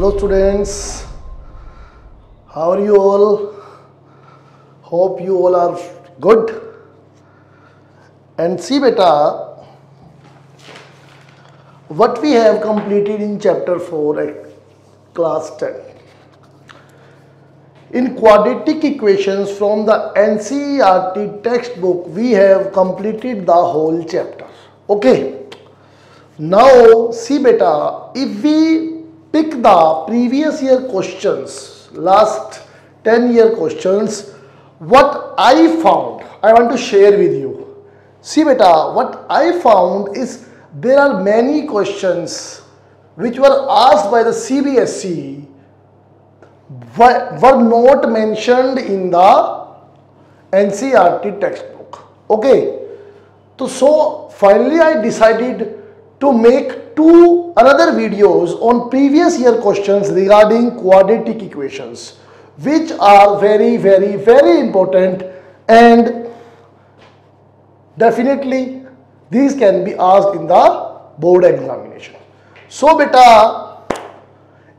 Hello students, how are you all? Hope you all are good. And see beta, what we have completed in chapter 4 at class 10. In quadratic equations from the NCERT textbook, we have completed the whole chapter. Okay. Now, see beta, if we pick the previous year questions, last 10 year questions, what I found, I want to share with you. See beta, what I found is there are many questions which were asked by the CBSE were not mentioned in the NCERT textbook. Okay. So, so finally I decided to make two another videos on previous year questions regarding quadratic equations which are very very very important and definitely these can be asked in the board examination. So beta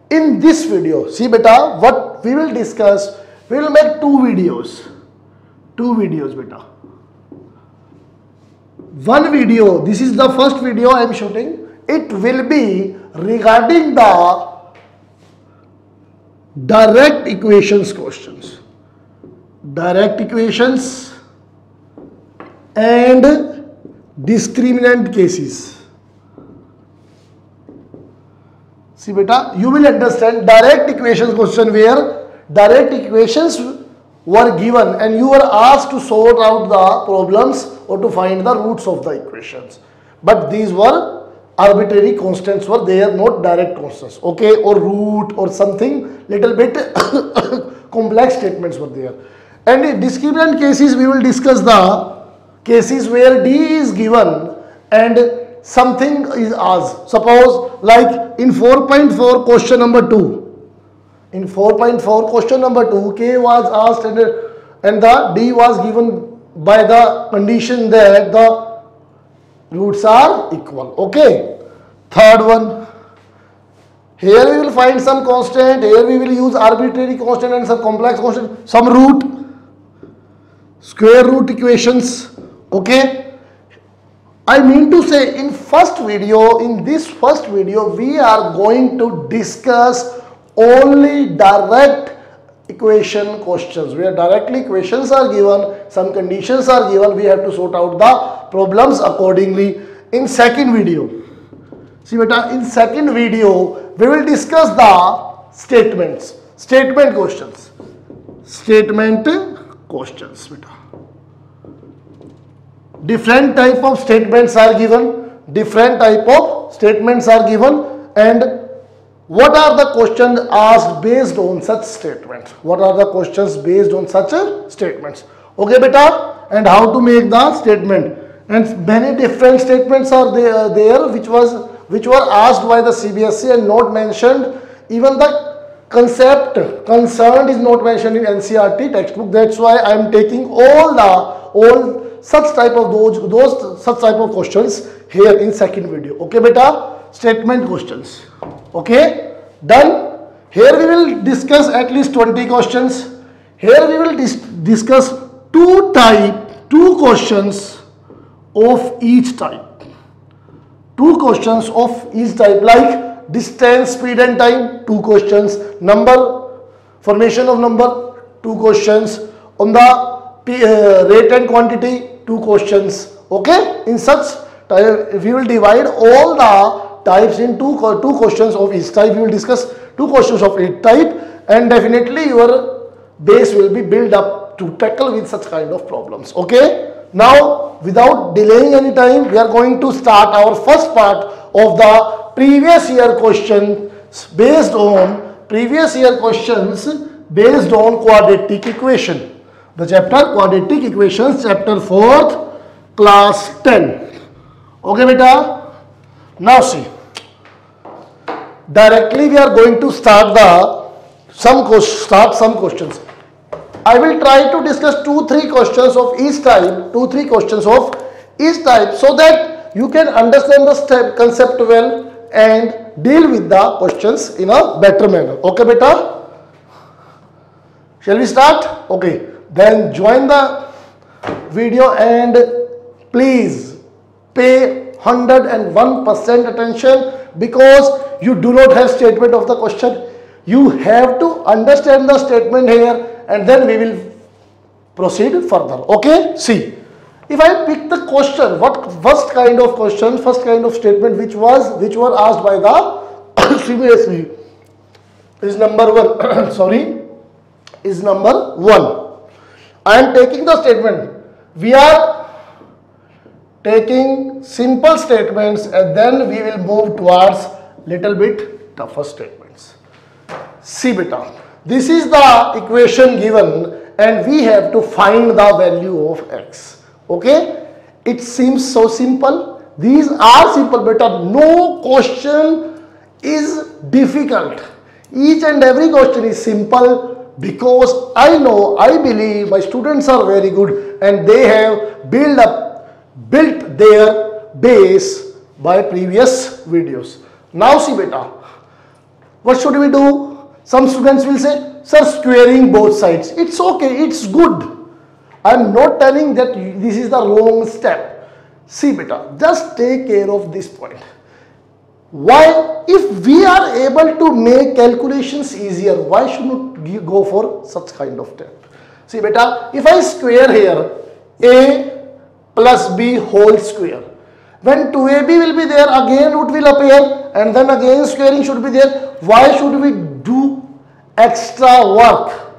in this video see beta what we will discuss we will make two videos. Two videos beta. One video this is the first video i am shooting it will be regarding the direct equations questions. Direct equations and discriminant cases. See beta you will understand direct equations question where direct equations were given and you were asked to sort out the problems or to find the roots of the equations. But these were arbitrary constants were there not direct constants okay? Or root or something little bit complex statements were there. And in discriminant cases we will discuss the cases where d is given and something is asked. Suppose like in 4.4 question number 2 in 4.4 question number 2 k was asked and, and the d was given by the condition that the roots are equal. Okay. Third one. Here we will find some constant. Here we will use arbitrary constant and some complex constant. Some root. Square root equations. Okay. I mean to say in first video in this first video we are going to discuss only direct equation questions where directly equations are given some conditions are given. We have to sort out the problems accordingly. In second video see beta in second video we will discuss the statements. Statement questions. Statement questions beta. Different type of statements are given. Different type of statements are given. And what are the questions asked based on such statements? What are the questions based on such statements okay beta? And how to make the statement? And many different statements are there, uh, there which was which were asked by the CBSE and not mentioned. Even the concept concerned is not mentioned in NCERT textbook. That's why I am taking all the all such type of those those such type of questions here in second video. Okay beta? Statement questions. Okay? Done? Here we will discuss at least 20 questions. Here we will dis discuss two type two questions of each type. Two questions of each type like distance speed and time two questions number formation of number two questions. On the uh, rate and quantity two questions okay? In such type we will divide all the types in two two questions of each type. We will discuss two questions of each type and definitely your base will be built up to tackle with such kind of problems okay? Now without delaying any time we are going to start our first part of the previous year question based on previous year questions based on quadratic equation. The chapter quadratic equations chapter 4th class 10 okay beta? Now see. Directly we are going to start the some start some questions i will try to discuss two three questions of each type two three questions of each type so that you can understand the step concept well and deal with the questions in a better manner. Okay beta? Shall we start? Okay. Then join the video and please pay 101% attention because you do not have statement of the question. You have to understand the statement here and then we will proceed further. Okay? See if i pick the question what first kind of question first kind of statement which was which were asked by the CBSE is number one sorry is number one. I am taking the statement. We are taking simple statements and then we will move towards little bit tougher statements. See beta, this is the equation given and we have to find the value of x. Okay, it seems so simple. These are simple beta, no question is difficult. Each and every question is simple because I know, I believe my students are very good and they have built up built their base by previous videos. Now see beta, what should we do? Some students will say, sir squaring both sides. It's okay, it's good. I am not telling that this is the wrong step. See beta, just take care of this point. Why, if we are able to make calculations easier, why shouldn't we go for such kind of step? See beta, if I square here, A plus b whole square. When 2ab will be there again root will appear and then again squaring should be there. Why should we do extra work?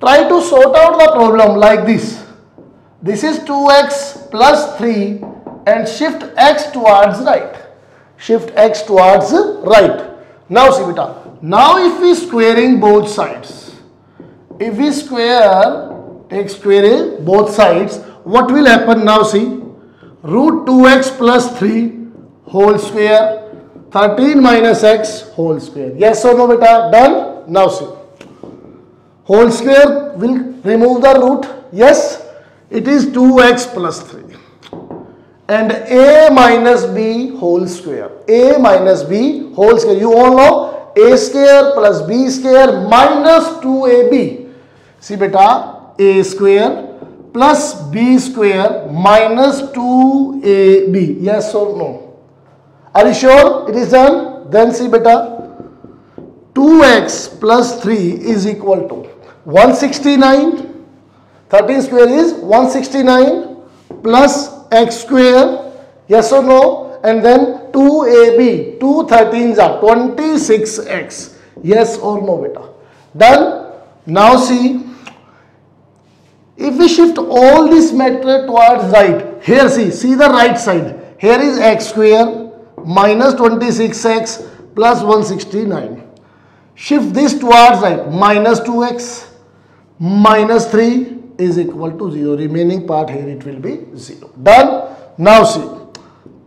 Try to sort out the problem like this. This is 2x plus 3 and shift x towards right. Shift x towards right. Now see beta. Now if we squaring both sides. If we square, take square both sides what will happen now see root 2x plus 3 whole square thirteen minus X whole square यह सोनो बेटा? Done now see whole square will remove the root yes it is two X plus three and A minus B whole square A minus B whole square you all know A square plus B square minus two A B see बेटा A square plus B square minus two A B yes or no? Are you sure it is done? Then see beta. 2x plus 3 is equal to 169. 13 square is 169 plus x square. Yes or no? And then 2ab. 2 13s are 26x. Yes or no beta? Done. Now see if we shift all this matter towards right, here see, see the right side. Here is x square minus 26x plus 169. Shift this towards right, minus 2x minus 3 is equal to 0. Remaining part here it will be 0. Done. Now see,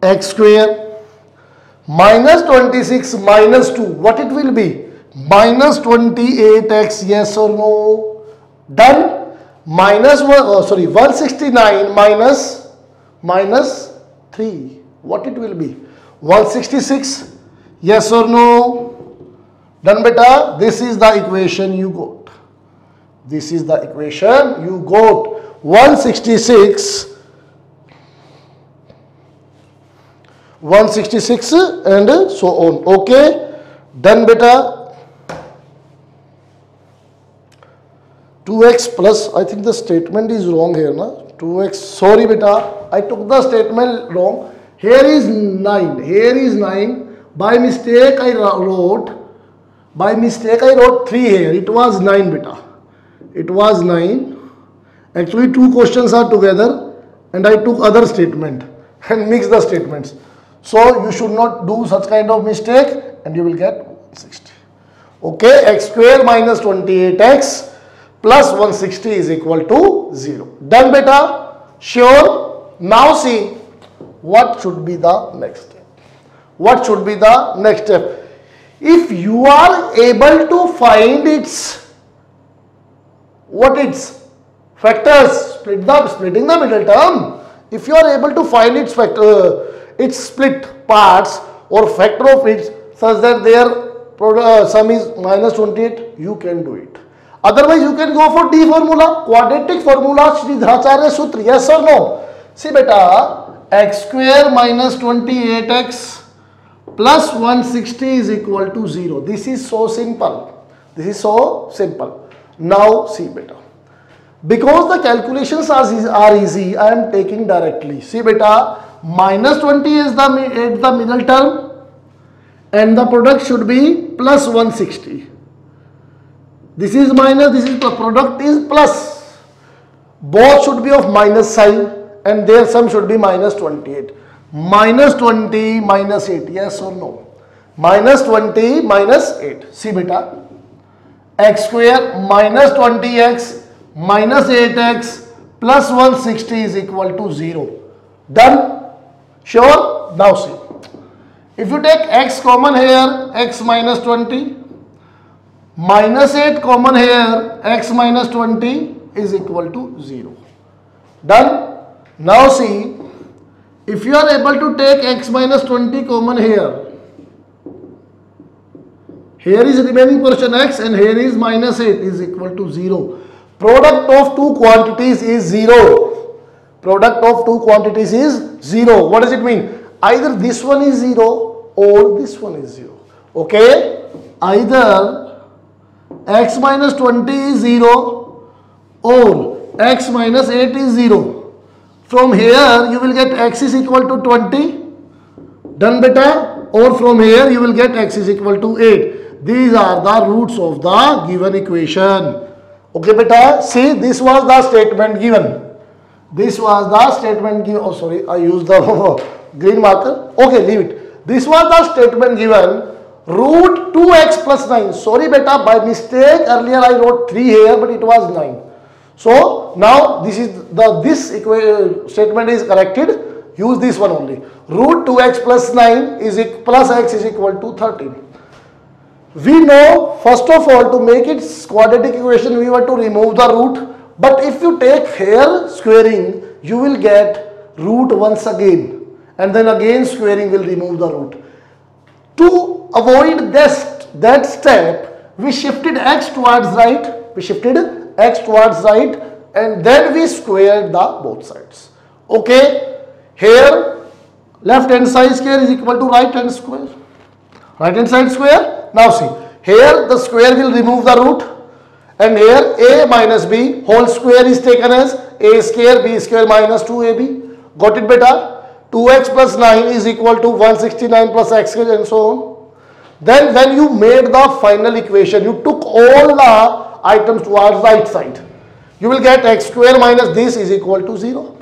x square minus 26 minus 2, what it will be? Minus 28x, yes or no? Done minus one, oh, sorry 169 minus minus 3 what it will be 166 yes or no? Done beta. This is the equation you got. This is the equation you got. 166 166 and so on. Okay. Done beta. 2x plus, I think the statement is wrong here, na? 2x, sorry beta, I took the statement wrong. Here is 9, here is 9. By mistake I wrote, by mistake I wrote 3 here, it was 9 beta. It was 9. Actually two questions are together and I took other statement and mix the statements. So you should not do such kind of mistake and you will get 60. Okay, x square minus 28x plus 160 is equal to 0. Done beta? Sure. Now see what should be the next step. What should be the next step? If you are able to find its what its factors, split the splitting the middle term. If you are able to find its factor, its split parts, or factor of it such that their uh, sum is minus 28 you can do it otherwise you can go for d formula quadratic formula Sridharacharya sutra yes or no see beta x square minus 28x plus 160 is equal to 0 this is so simple this is so simple now see beta because the calculations are, are easy, I am taking directly. See beta, minus 20 is the, at the middle term and the product should be plus 160. This is minus, this is the product is plus. Both should be of minus sign and their sum should be minus 28. Minus 20 minus 8, yes or no? Minus 20 minus 8. See beta, x square minus 20x minus 8x plus 160 is equal to 0. Done? Sure? Now see. If you take x common here, x minus 20, minus 8 common here, x minus 20 is equal to 0. Done? Now see, if you are able to take x minus 20 common here, here is remaining portion x and here is minus 8 is equal to 0 product of two quantities is 0 product of two quantities is 0 what does it mean? Either this one is 0 or this one is 0 okay? Either x minus 20 is 0 or x minus 8 is 0 from here you will get x is equal to 20 done beta or from here you will get x is equal to 8 these are the roots of the given equation Okay, beta, see this was the statement given. This was the statement given. Oh, sorry, I used the green marker. Okay, leave it. This was the statement given. Root 2x plus 9. Sorry, beta, by mistake earlier I wrote 3 here, but it was 9. So now this is the this statement is corrected. Use this one only. Root 2x plus 9 is plus x is equal to 13. We know first of all to make it quadratic equation we have to remove the root but if you take here squaring you will get root once again and then again squaring will remove the root. To avoid this, that step we shifted x towards right we shifted x towards right and then we square the both sides. Okay here left hand side square is equal to right hand square right hand side square now see, here the square will remove the root and here a minus b whole square is taken as a square b square minus 2ab. Got it beta? 2x plus 9 is equal to 169 plus x square and so on. Then when you made the final equation, you took all the items towards right side. You will get x square minus this is equal to 0.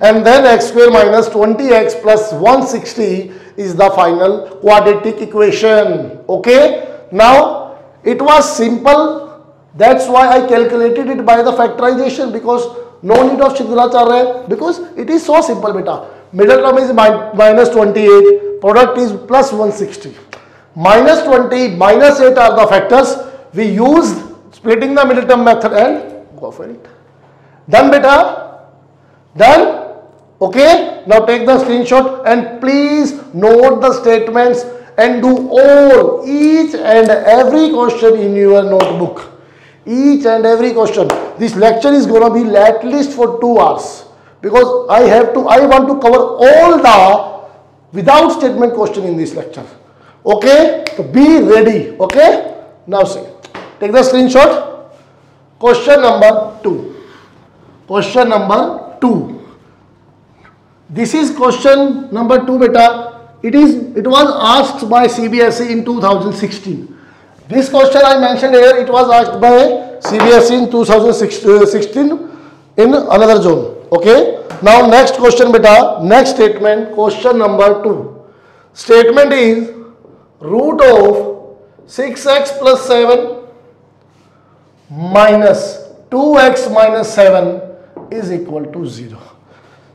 And then x square minus 20x plus 160 is the final quadratic equation. Okay. Now it was simple. That's why I calculated it by the factorization because no need of Sridharacharya because it is so simple beta. Middle term is minus 28, product is plus 160. Minus 20, minus 8 are the factors. We used splitting the middle term method and go for it. Done beta? Done? Okay, now take the screenshot and please note the statements and do all each and every question in your notebook. Each and every question. This lecture is going to be at least for two hours because I have to, I want to cover all the without statement question in this lecture. Okay, so be ready. Okay, now see. Take the screenshot. Question number two. Question number two. This is question number 2 beta. It is it was asked by CBSE in 2016. This question I mentioned here it was asked by CBSE in 2016 in another zone. Okay. Now next question beta. Next statement question number 2. Statement is root of 6x plus 7 minus 2x minus 7 is equal to 0.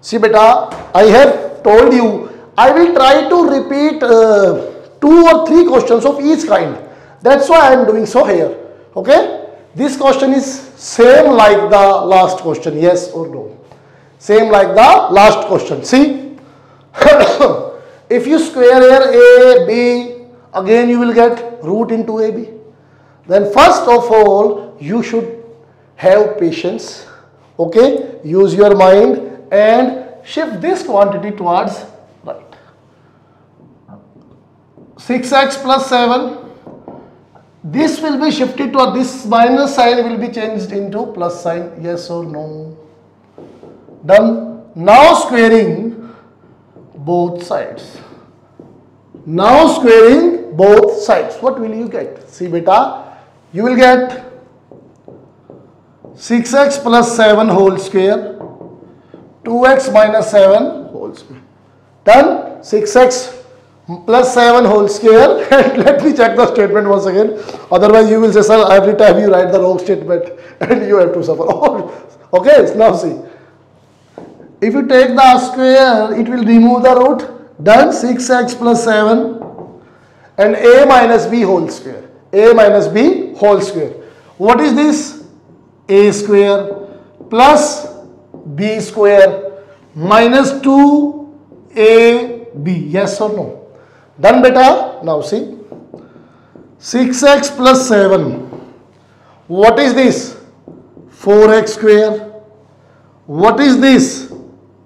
See beta, I have told you, I will try to repeat uh, two or three questions of each kind. That's why I am doing so here. Okay? This question is same like the last question, yes or no. Same like the last question. See? If you square here a, b, again you will get root into ab. Then first of all, you should have patience. Okay, use your mind and shift this quantity towards right. 6x plus 7 this will be shifted to this minus sign will be changed into plus sign yes or no? Done. Now squaring both sides. Now squaring both sides. What will you get? See beta you will get 6x plus 7 whole square 2x minus 7 whole square. Done? 6x plus 7 whole square. And let me check the statement once again. Otherwise you will say sir every time you write the wrong statement and you have to suffer. Okay now see. If you take the square it will remove the root. Done? 6x plus 7 and a minus b whole square a minus b whole square what is this a square plus b square minus 2ab yes or no Done beta? Now see. 6x plus 7. What is this? 4x square. What is this?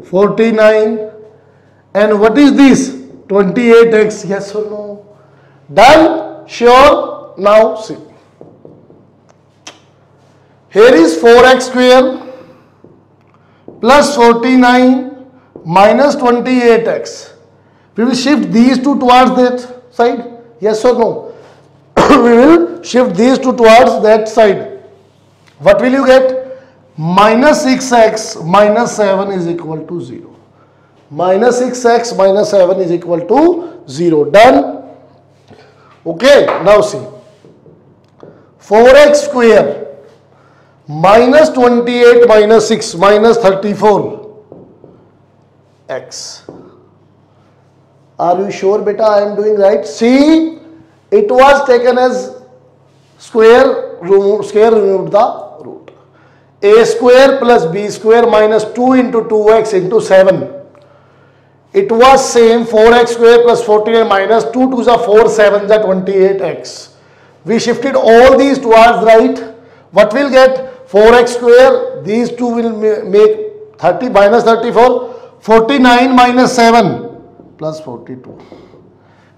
49. And what is this? 28x. Yes or no? Done? Sure? Now see. Here is 4x square plus 49 minus 28x. We will shift these two towards that side. Yes or no? we will shift these two towards that side. What will you get? Minus 6x minus 7 is equal to 0. Minus 6x minus 7 is equal to 0. Done? Okay, now see. 4x square minus 28 minus 6 minus 34 x are you sure beta I am doing right? See, it was taken as square, square removed the root. a square plus b square minus 2 into 2x into 7. It was same 4x square plus 14 minus 2 to the 4 7 is 28x. We shifted all these towards right. What will get? 4x square. These two will make 30 minus 34. 49 minus 7 plus 42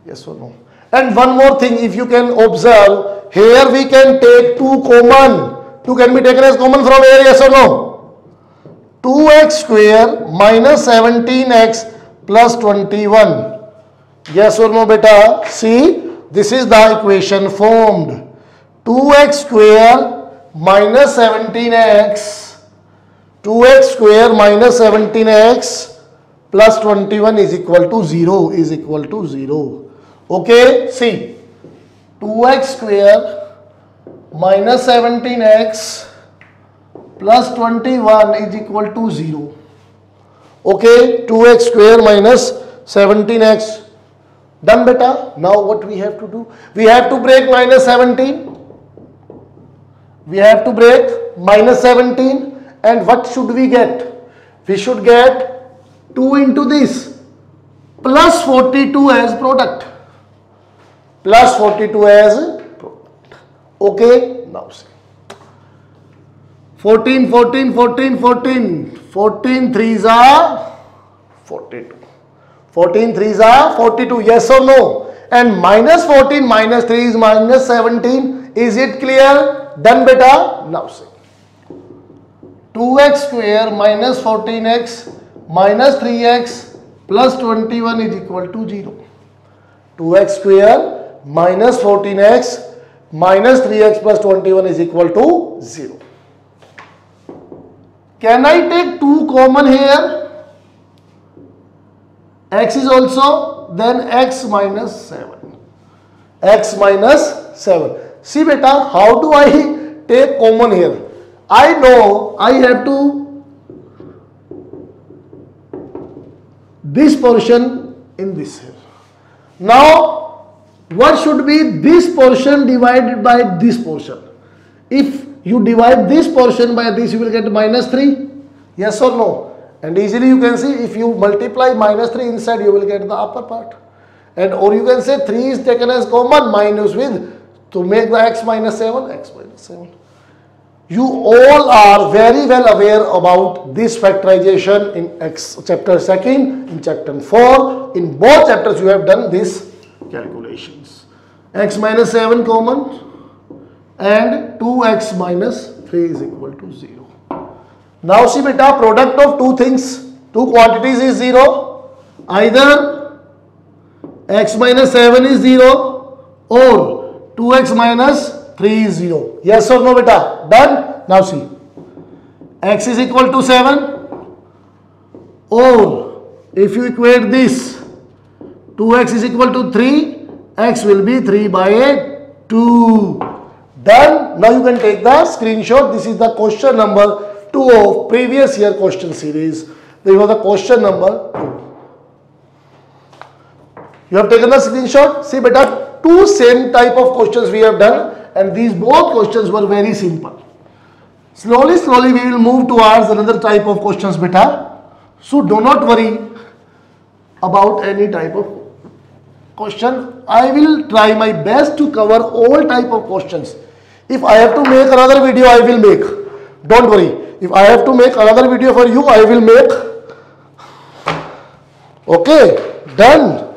yes or no and one more thing if you can observe here we can take 2 common 2 can be taken as common from here yes or no 2x square minus 17x plus 21 yes or no beta see this is the equation formed 2x square minus 17x 2x square minus 17x plus 21 is equal to 0 is equal to 0. Okay, see 2x square minus 17x plus 21 is equal to 0. Okay, 2x square minus 17x done beta. Now what we have to do? We have to break minus 17. We have to break minus 17 and what should we get? We should get 2 into this plus 42 as product plus 42 as product okay now see 14 14 14 14 14 3s are 42 14 3s are 42 yes or no and minus 14 minus 3 is minus 17 is it clear done beta now see 2x square minus 14x minus 3x plus 21 is equal to 0. 2x square minus 14x minus 3x plus 21 is equal to 0. Can I take 2 common here? X is also then x minus 7. x minus 7. See beta, how do I take common here? I know I have to this portion in this here. Now, what should be this portion divided by this portion? If you divide this portion by this, you will get minus 3. Yes or no? And easily you can see if you multiply minus 3 inside you will get the upper part and or you can say 3 is taken as common minus with to make the x minus 7 x minus 7 you all are very well aware about this factorization in X chapter 2nd, in chapter 4. In both chapters you have done this calculations. x minus 7 common and 2x minus 3 is equal to 0. Now see beta product of two things, two quantities is 0. Either x minus 7 is 0 or 2x minus 3 is 0. Yes or no beta? Done? Now see. x is equal to 7 or if you equate this 2x is equal to 3 x will be 3 by 2 done now you can take the screenshot this is the question number 2 of previous year question series this was the question number 2 you have taken the screenshot see beta two same type of questions we have done and these both questions were very simple. Slowly, slowly we will move towards another type of questions beta. So do not worry about any type of question. I will try my best to cover all type of questions. If I have to make another video, I will make. Don't worry. If I have to make another video for you, I will make. Okay, done.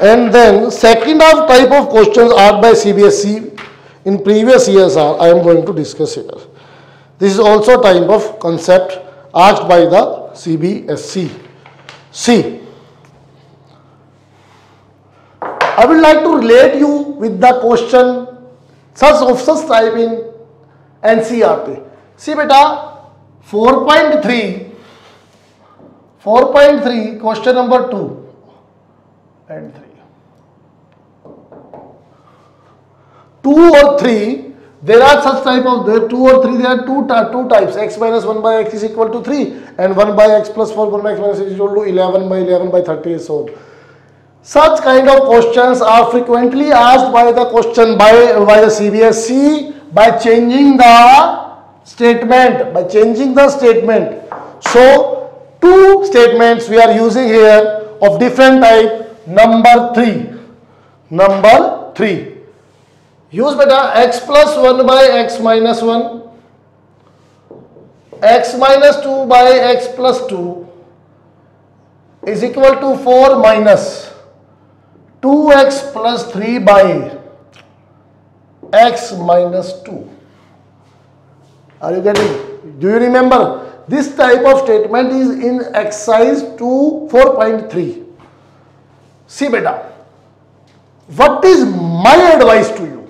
And then second of type of questions asked by CBSE in previous years are I am going to discuss here. This is also type of concept asked by the CBSE. See, I would like to relate you with the question such of such type in NCERT. See beta 4.3 4.3 question number 2 and 3. 2 or 3 there are such type of there 2 or 3 there are two, two types x minus 1 by x is equal to 3 and 1 by x plus 4 1 by x minus is equal to 11 by 11 by 30 so such kind of questions are frequently asked by the question by by the CBSE by changing the statement by changing the statement. So two statements we are using here of different type. Number 3 number 3 Use beta x plus 1 by x minus 1, x minus 2 by x plus 2 is equal to 4 minus 2x plus 3 by x minus 2. Are you getting? Do you remember? This type of statement is in exercise 2 4.3. See beta. What is my advice to you?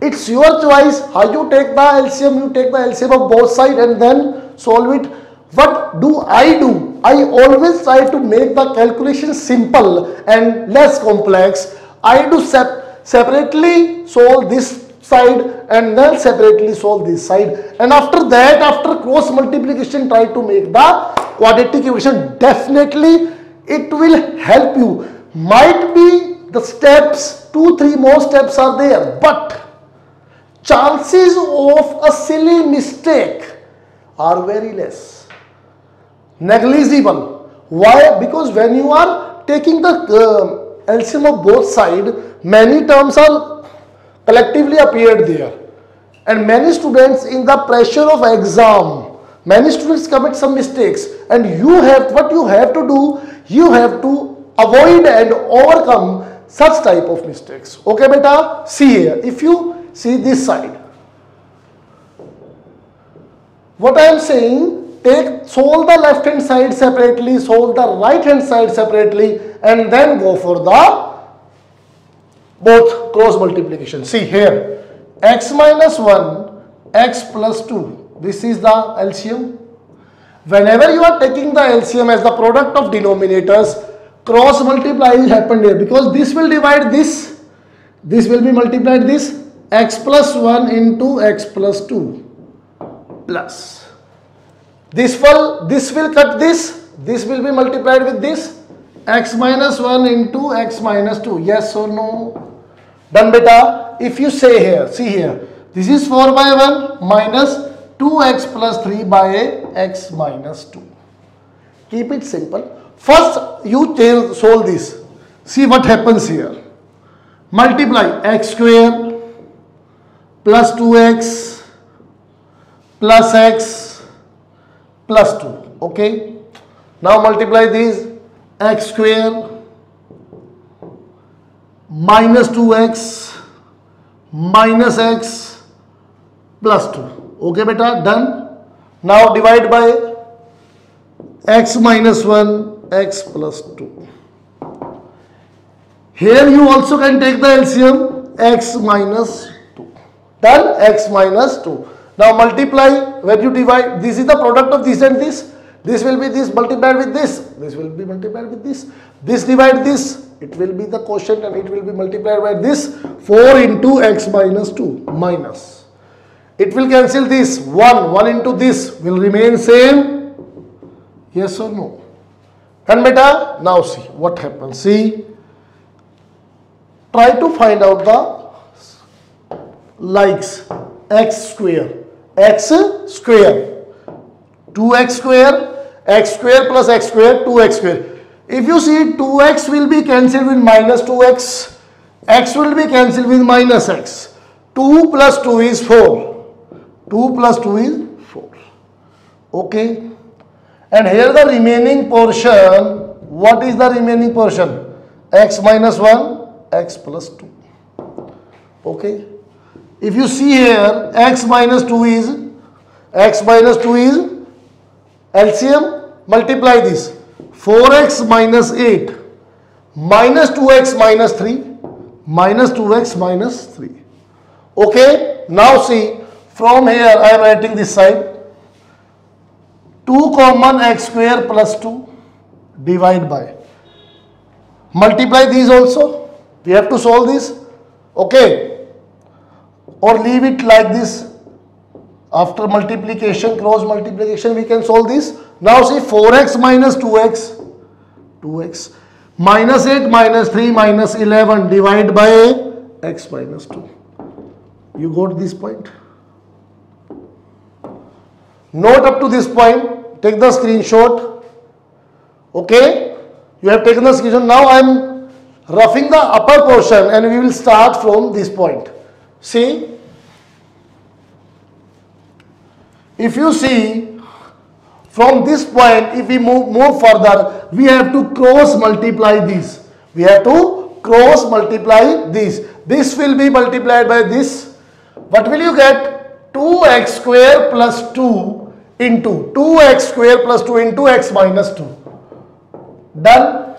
It's your choice how you take the LCM, you take the LCM of both sides and then solve it. What do I do? I always try to make the calculation simple and less complex. I do sep separately solve this side and then separately solve this side and after that after cross multiplication try to make the quadratic equation definitely it will help you might be the steps two three more steps are there but chances of a silly mistake are very less. Negligible. Why? Because when you are taking the uh, LCM of both sides, many terms are collectively appeared there. And many students in the pressure of exam, many students commit some mistakes and you have, what you have to do, you have to avoid and overcome such type of mistakes. Okay beta, see here, if you See this side. What I am saying, take solve the left hand side separately, solve the right hand side separately and then go for the both cross multiplication. See here, x minus 1, x plus 2. This is the LCM. Whenever you are taking the LCM as the product of denominators, cross multiply will happen here because this will divide this, this will be multiplied this x plus 1 into x plus 2 plus this will this will cut this this will be multiplied with this x minus 1 into x minus 2 yes or no done beta if you say here see here this is 4 by 1 minus 2x plus 3 by x minus 2. Keep it simple. First you solve this. See what happens here. Multiply x square plus 2x plus x plus 2. Okay. Now multiply these x square minus 2x minus x plus 2 okay beta? Done? Now divide by x minus 1 x plus 2 here you also can take the LCM x minus 2 done? X minus 2 now multiply when you divide this is the product of this and this. This will be this multiplied with this. This will be multiplied with this. This divide this it will be the quotient and it will be multiplied by this. 4 into x minus 2 minus. It will cancel this. 1 1 into this will remain same. Yes or no? And beta now see what happens. See try to find out the likes x square x square 2x square x square plus x square 2x square if you see 2x will be cancelled with minus 2x, x will be cancelled with minus x. 2 plus 2 is 4. 2 plus 2 is 4. Okay. And here the remaining portion, what is the remaining portion? x minus 1, x plus 2. Okay. If you see here, x minus 2 is, x minus 2 is LCM, multiply this. 4x minus 8 minus 2x minus 3 minus 2x minus 3 okay? Now see from here I am writing this side. 2 common x square plus 2 divide by. Multiply these also. We have to solve this. Okay or leave it like this after multiplication cross multiplication we can solve this now see 4x minus 2x, 2x minus 8 minus 3 minus 11 divide by x minus 2. You got this point? Note up to this point, take the screenshot. Okay, you have taken the screenshot. Now I am roughing the upper portion and we will start from this point. See, if you see from this point, if we move, move further, we have to cross multiply these. We have to cross multiply these. This will be multiplied by this. What will you get? 2x square plus 2 into 2x square plus 2 into x minus 2. Done.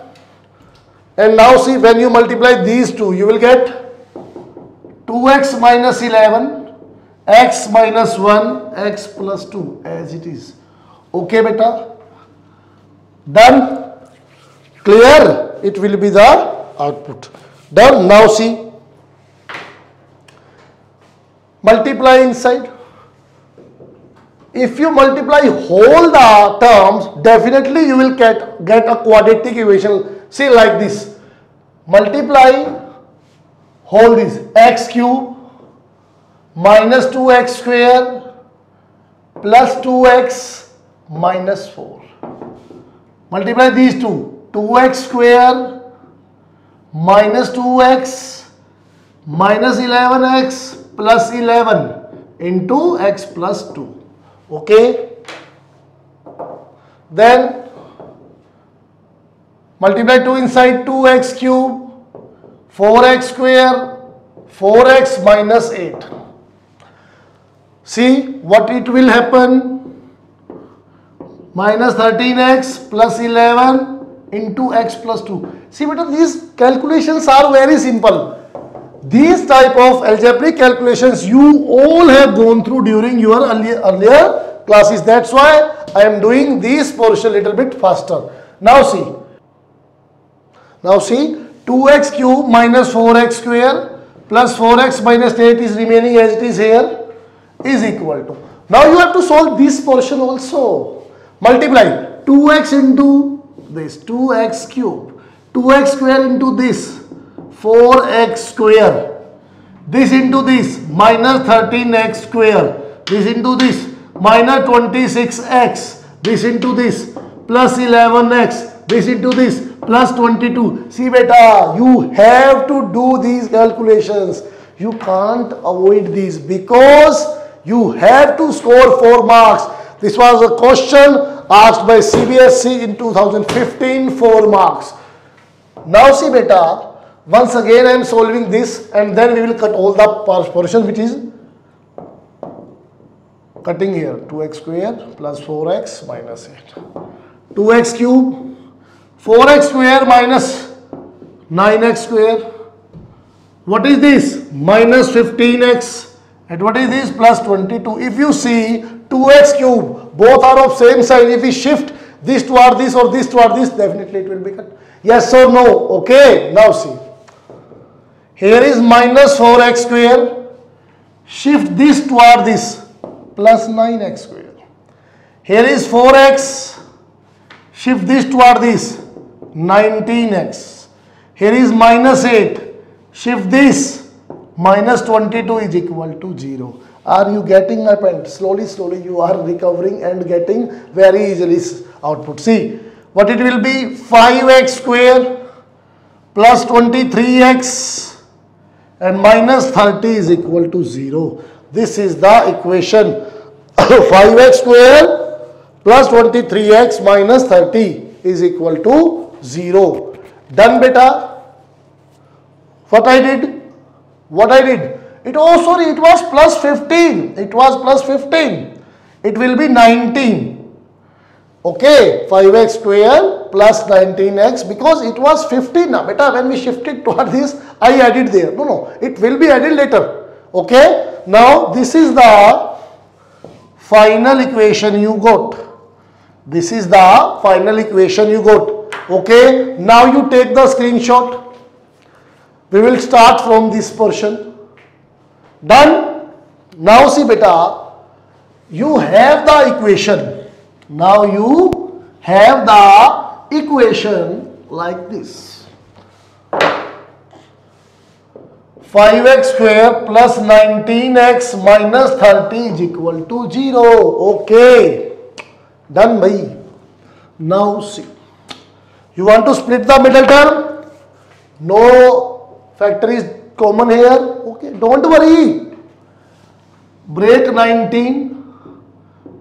And now see when you multiply these two, you will get 2x minus 11, x minus 1, x plus 2 as it is. Okay, beta? Done? Clear? It will be the output. Done? Now see. Multiply inside. If you multiply whole the terms, definitely you will get, get a quadratic equation. See like this. Multiply whole this x cube minus 2x square plus 2x minus 4. Multiply these two. 2x square minus 2x minus 11x plus 11 into x plus 2. Okay. Then multiply 2 inside 2x cube 4x square 4x minus 8. See what it will happen minus 13x plus 11 into x plus 2. See beta these calculations are very simple. These type of algebraic calculations you all have gone through during your earlier, earlier classes. That's why I am doing this portion a little bit faster. Now see. Now see 2x cube minus 4x square plus 4x minus 8 is remaining as it is here is equal to. Now you have to solve this portion also multiply 2x into this 2x cube 2x square into this 4x square this into this minus 13x square this into this minus 26x this into this plus 11x this into this. Plus 22 see beta you have to do these calculations. You can't avoid these because you have to score 4 marks. This was a question asked by CBSE in 2015 4 marks. Now see beta once again I am solving this and then we will cut all the portions which is cutting here. 2x square plus 4x minus 8 2x cube 4x square minus 9x square. What is this? Minus 15x and what is this? Plus 22 if you see 2x cube both are of same sign. If we shift this toward this or this toward this definitely it will be cut. Yes or no? Okay now see. Here is minus 4x square. Shift this toward this plus 9x square. Here is 4x shift this toward this 19x here is minus 8 shift this. Minus 22 is equal to 0 are you getting my point? Slowly slowly you are recovering and getting very easily output. See what it will be? 5x square plus 23x and minus 30 is equal to 0 this is the equation. 5x square plus 23x minus 30 is equal to 0 done beta. What I did? What I did? It oh sorry it was plus 15 it was plus 15 it will be 19 okay 5x square plus 19x because it was 15 now beta when we shifted toward this I added there. No no it will be added later. Okay now this is the final equation you got. This is the final equation you got okay now you take the screenshot. We will start from this portion. Done. Now see beta you have the equation. Now you have the equation like this. 5x square plus 19x minus 30 is equal to 0 okay. Done bhai. Now see you want to split the middle term? No. Factor is common here. Okay don't worry. Break 19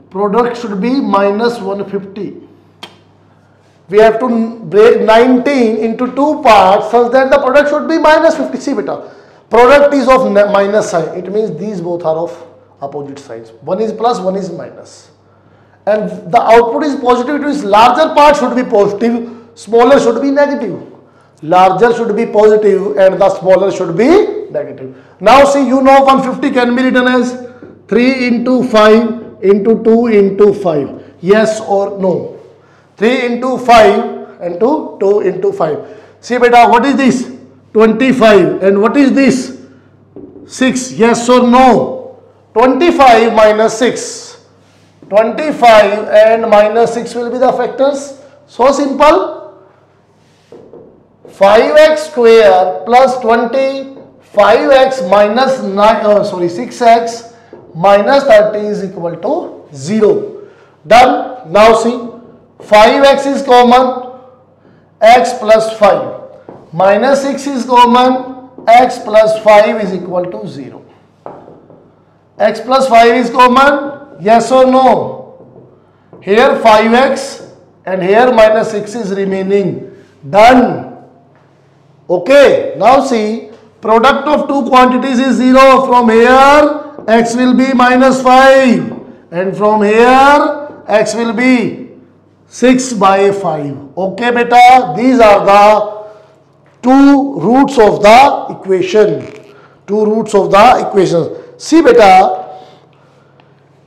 product should be minus 150 we have to break 19 into two parts such that the product should be minus 50 see beta product is of minus sign. It means these both are of opposite sides one is plus one is minus. And the output is positive. It means larger part should be positive smaller should be negative larger should be positive and the smaller should be negative. Now see you know 150 can be written as 3 into 5 into 2 into 5. Yes or no? 3 into 5 into 2 into 5. See beta what is this? 25 and what is this? 6. Yes or no? 25 minus 6. 25 and minus 6 will be the factors. So simple. 5x square plus 20 5x minus 9 uh, sorry 6x minus 30 is equal to 0 done. Now see 5x is common x plus 5 minus 6 is common x plus 5 is equal to 0 x plus 5 is common yes or no? Here 5x and here minus 6 is remaining. Done Okay, now see product of two quantities is 0. From here x will be minus 5 and from here x will be 6 by 5. Okay beta, these are the two roots of the equation. Two roots of the equation. See beta,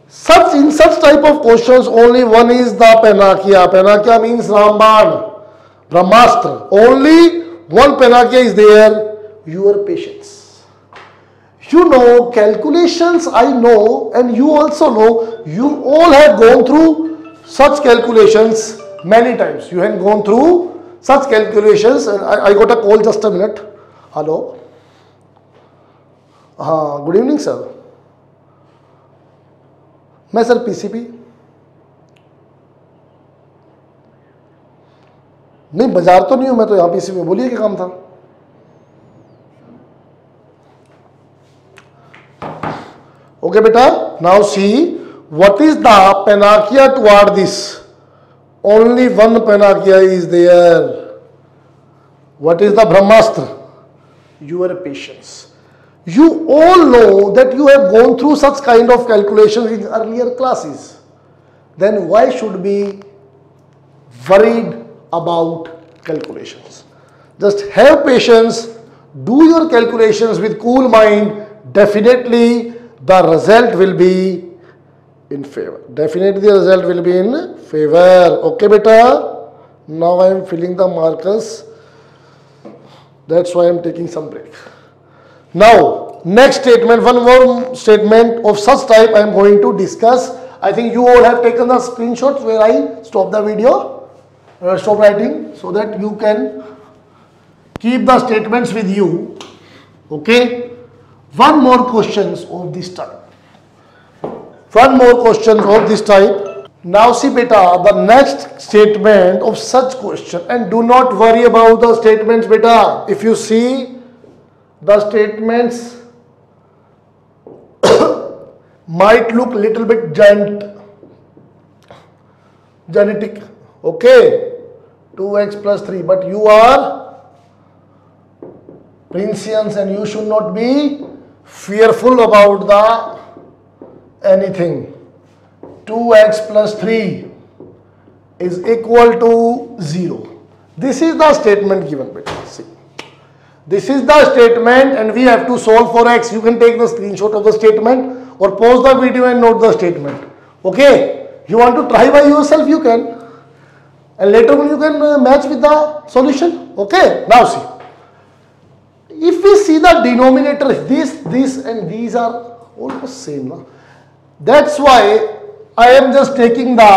such in such type of questions only one is the Panakia. Panakia means Ramban, Brahmastra. Only one Panakia is there, your patience. You know, calculations I know and you also know, you all have gone through such calculations many times. You have gone through such calculations and I, I got a call just a minute. Hello. Uh, good evening sir. मैं sir PCP नहीं बाज़ार तो नहीं हूँ मैं तो यहाँ PC में बोलिए क्या काम था। ओके बेटा now see what is the panacea toward this only one panacea is there what is the brahmastra your patience you all know that you have gone through such kind of calculation in earlier classes then why should be worried about calculations just have patience do your calculations with cool mind definitely the result will be in favor. Definitely the result will be in favor. Okay beta. Now I am filling the markers. That's why I am taking some break. Now next statement, one more statement of such type I am going to discuss. I think you all have taken the screenshots where I stop the video, uh, stop writing so that you can keep the statements with you. Okay? One more questions of this type. One more question of this type. Now see beta the next statement of such question and do not worry about the statements beta. If you see the statements might look little bit giant genetic okay 2x plus 3 but you are Princians and you should not be fearful about the anything. 2x plus 3 is equal to 0 this is the statement given see. This is the statement and we have to solve for x. You can take the screenshot of the statement or pause the video and note the statement. Okay? You want to try by yourself you can and later on you can uh, match with the solution. Okay now see. If we see the denominator this this and these are almost same that's why I am just taking the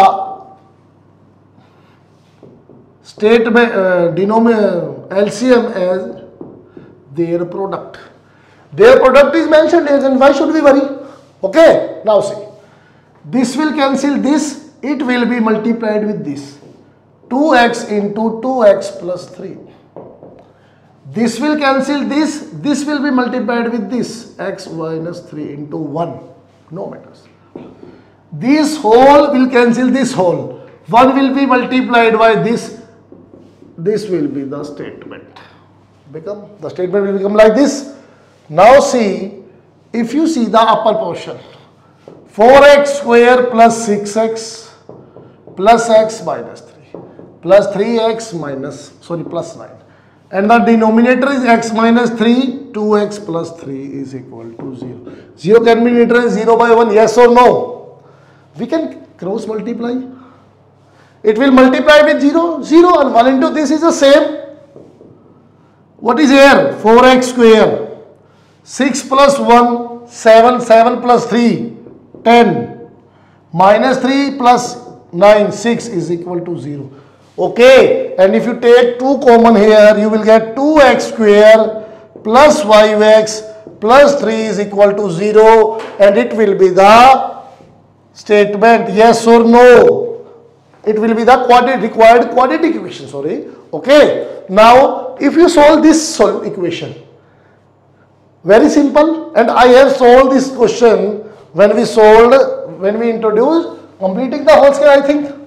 statement uh, denominator LCM as their product. Their product is mentioned as and why should we worry? Okay now see. This will cancel this it will be multiplied with this 2x into 2x plus 3 this will cancel this, this will be multiplied with this x minus 3 into 1, no matters. This whole will cancel this whole, 1 will be multiplied by this, this will be the statement. Become, the statement will become like this. Now see, if you see the upper portion, 4x square plus 6x plus x minus 3 plus 3x minus, sorry, plus 9 and the denominator is x minus 3 2x plus 3 is equal to 0 0 can be written as 0 by 1 yes or no? We can cross multiply. It will multiply with 0 0 and 1 into this is the same. What is here? 4x square. 6 plus 1 7 7 plus 3 10 minus 3 plus 9 6 is equal to 0 Okay, and if you take 2 common here, you will get 2x square plus 5x plus 3 is equal to 0 and it will be the statement yes or no. It will be the quadratic required quadratic equation, sorry. Okay, now if you solve this equation, very simple and I have solved this question when we solved, when we introduced completing the whole scale I think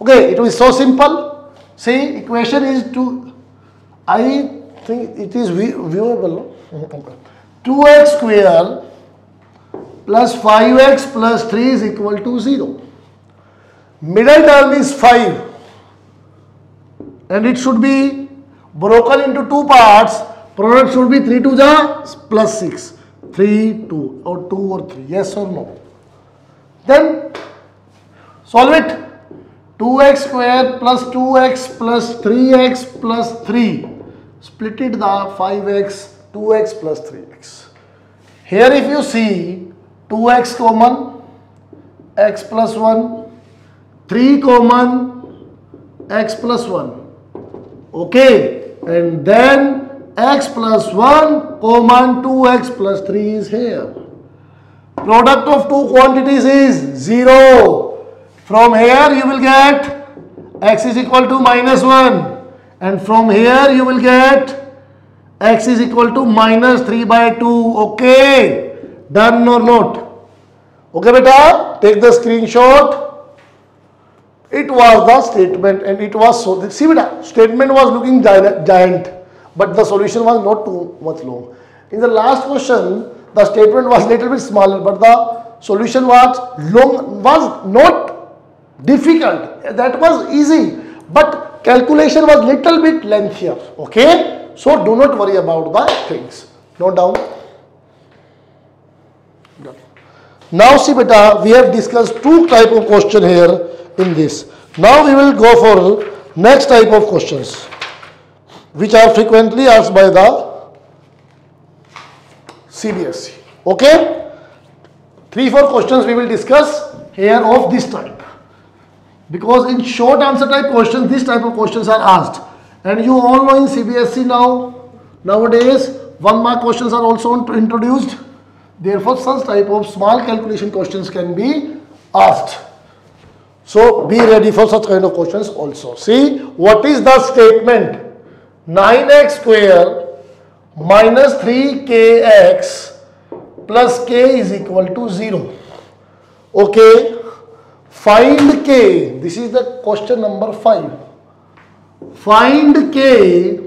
Okay, it is so simple. See, equation is to, I think it is viewable. 2x square plus 5x plus 3 is equal to 0. Middle term is 5 and it should be broken into two parts. Product should be 3 to the plus 6. 3, 2 or 2 or 3. Yes or no? Then solve it. 2x square plus 2x plus 3x plus 3 split it the 5x 2x plus 3x here if you see 2x common x plus 1 3 common x plus 1 okay and then x plus 1 common 2x plus 3 is here. Product of two quantities is 0. From here you will get x is equal to minus 1 and from here you will get x is equal to minus 3 by 2. Okay. Done or not? Okay beta, take the screenshot. It was the statement and it was so, see beta, statement was looking giant but the solution was not too much long. In the last question, the statement was little bit smaller but the solution was long, was not difficult. That was easy but calculation was little bit lengthier. Okay. So do not worry about the things. Note down. Now see beta, we have discussed two type of question here in this. Now we will go for next type of questions which are frequently asked by the CBSE. Okay? Three, four questions we will discuss here of this type. Because in short answer type questions, this type of questions are asked. And you all know in CBSE now, nowadays, one mark questions are also introduced. Therefore, such type of small calculation questions can be asked. So, be ready for such kind of questions also. See, what is the statement? 9x square minus 3kx plus k is equal to 0. Okay, find k. This is the question number 5. Find k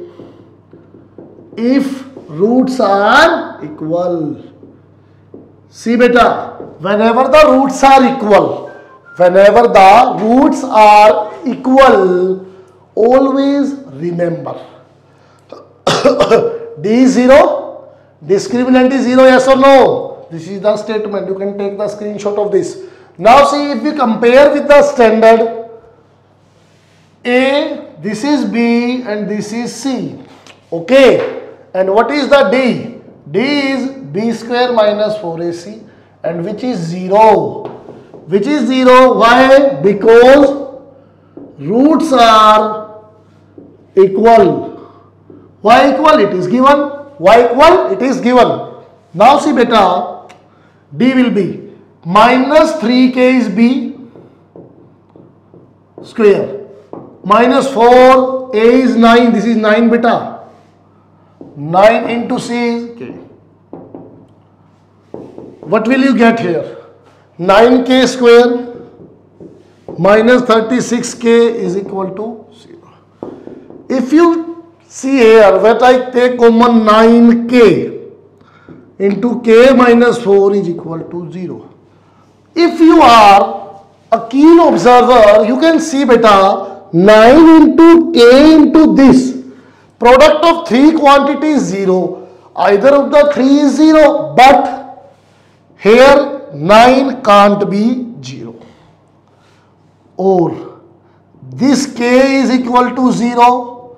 if roots are equal. See beta, whenever the roots are equal, whenever the roots are equal, always remember. D 0, discriminant is 0, yes or no? This is the statement, you can take the screenshot of this. Now see if we compare with the standard A, this is B and this is C. Okay. And what is the D? D is B square minus 4AC and which is 0. Which is 0? Why? Because roots are equal. Why equal? It is given. Why equal? It is given. Now see beta, D will be minus 3k is B square. Minus 4 A is 9 this is 9 beta. 9 into C is K. What will you get here? 9k square minus 36k is equal to 0 if you see here that I take common 9k into k minus 4 is equal to 0 if you are a keen observer, you can see beta 9 into k into this. Product of three quantities 0. Either of the three is 0, but here 9 can't be 0. Or this k is equal to 0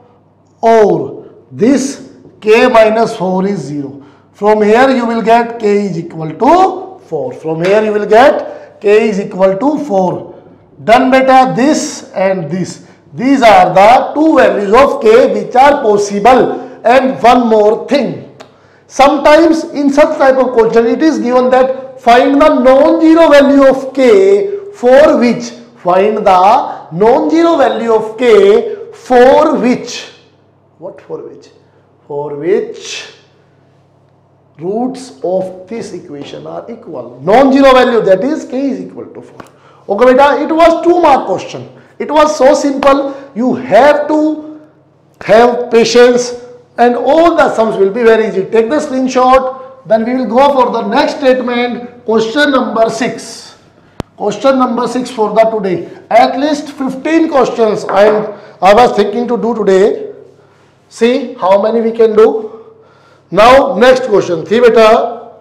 or this k minus 4 is 0. From here you will get k is equal to 4. From here you will get k is equal to 4. Done beta this and this. These are the two values of k which are possible. And one more thing. Sometimes in such type of question it is given that find the non-zero value of k for which find the non-zero value of k for which what for which for which roots of this equation are equal. Non-zero value that is k is equal to 4. Okay beta, it was 2 mark question. It was so simple. You have to have patience and all the sums will be very easy. Take the screenshot. Then we will go for the next statement. Question number 6. Question number 6 for the today. At least 15 questions I, I was thinking to do today. See how many we can do. Now next question, 3 beta,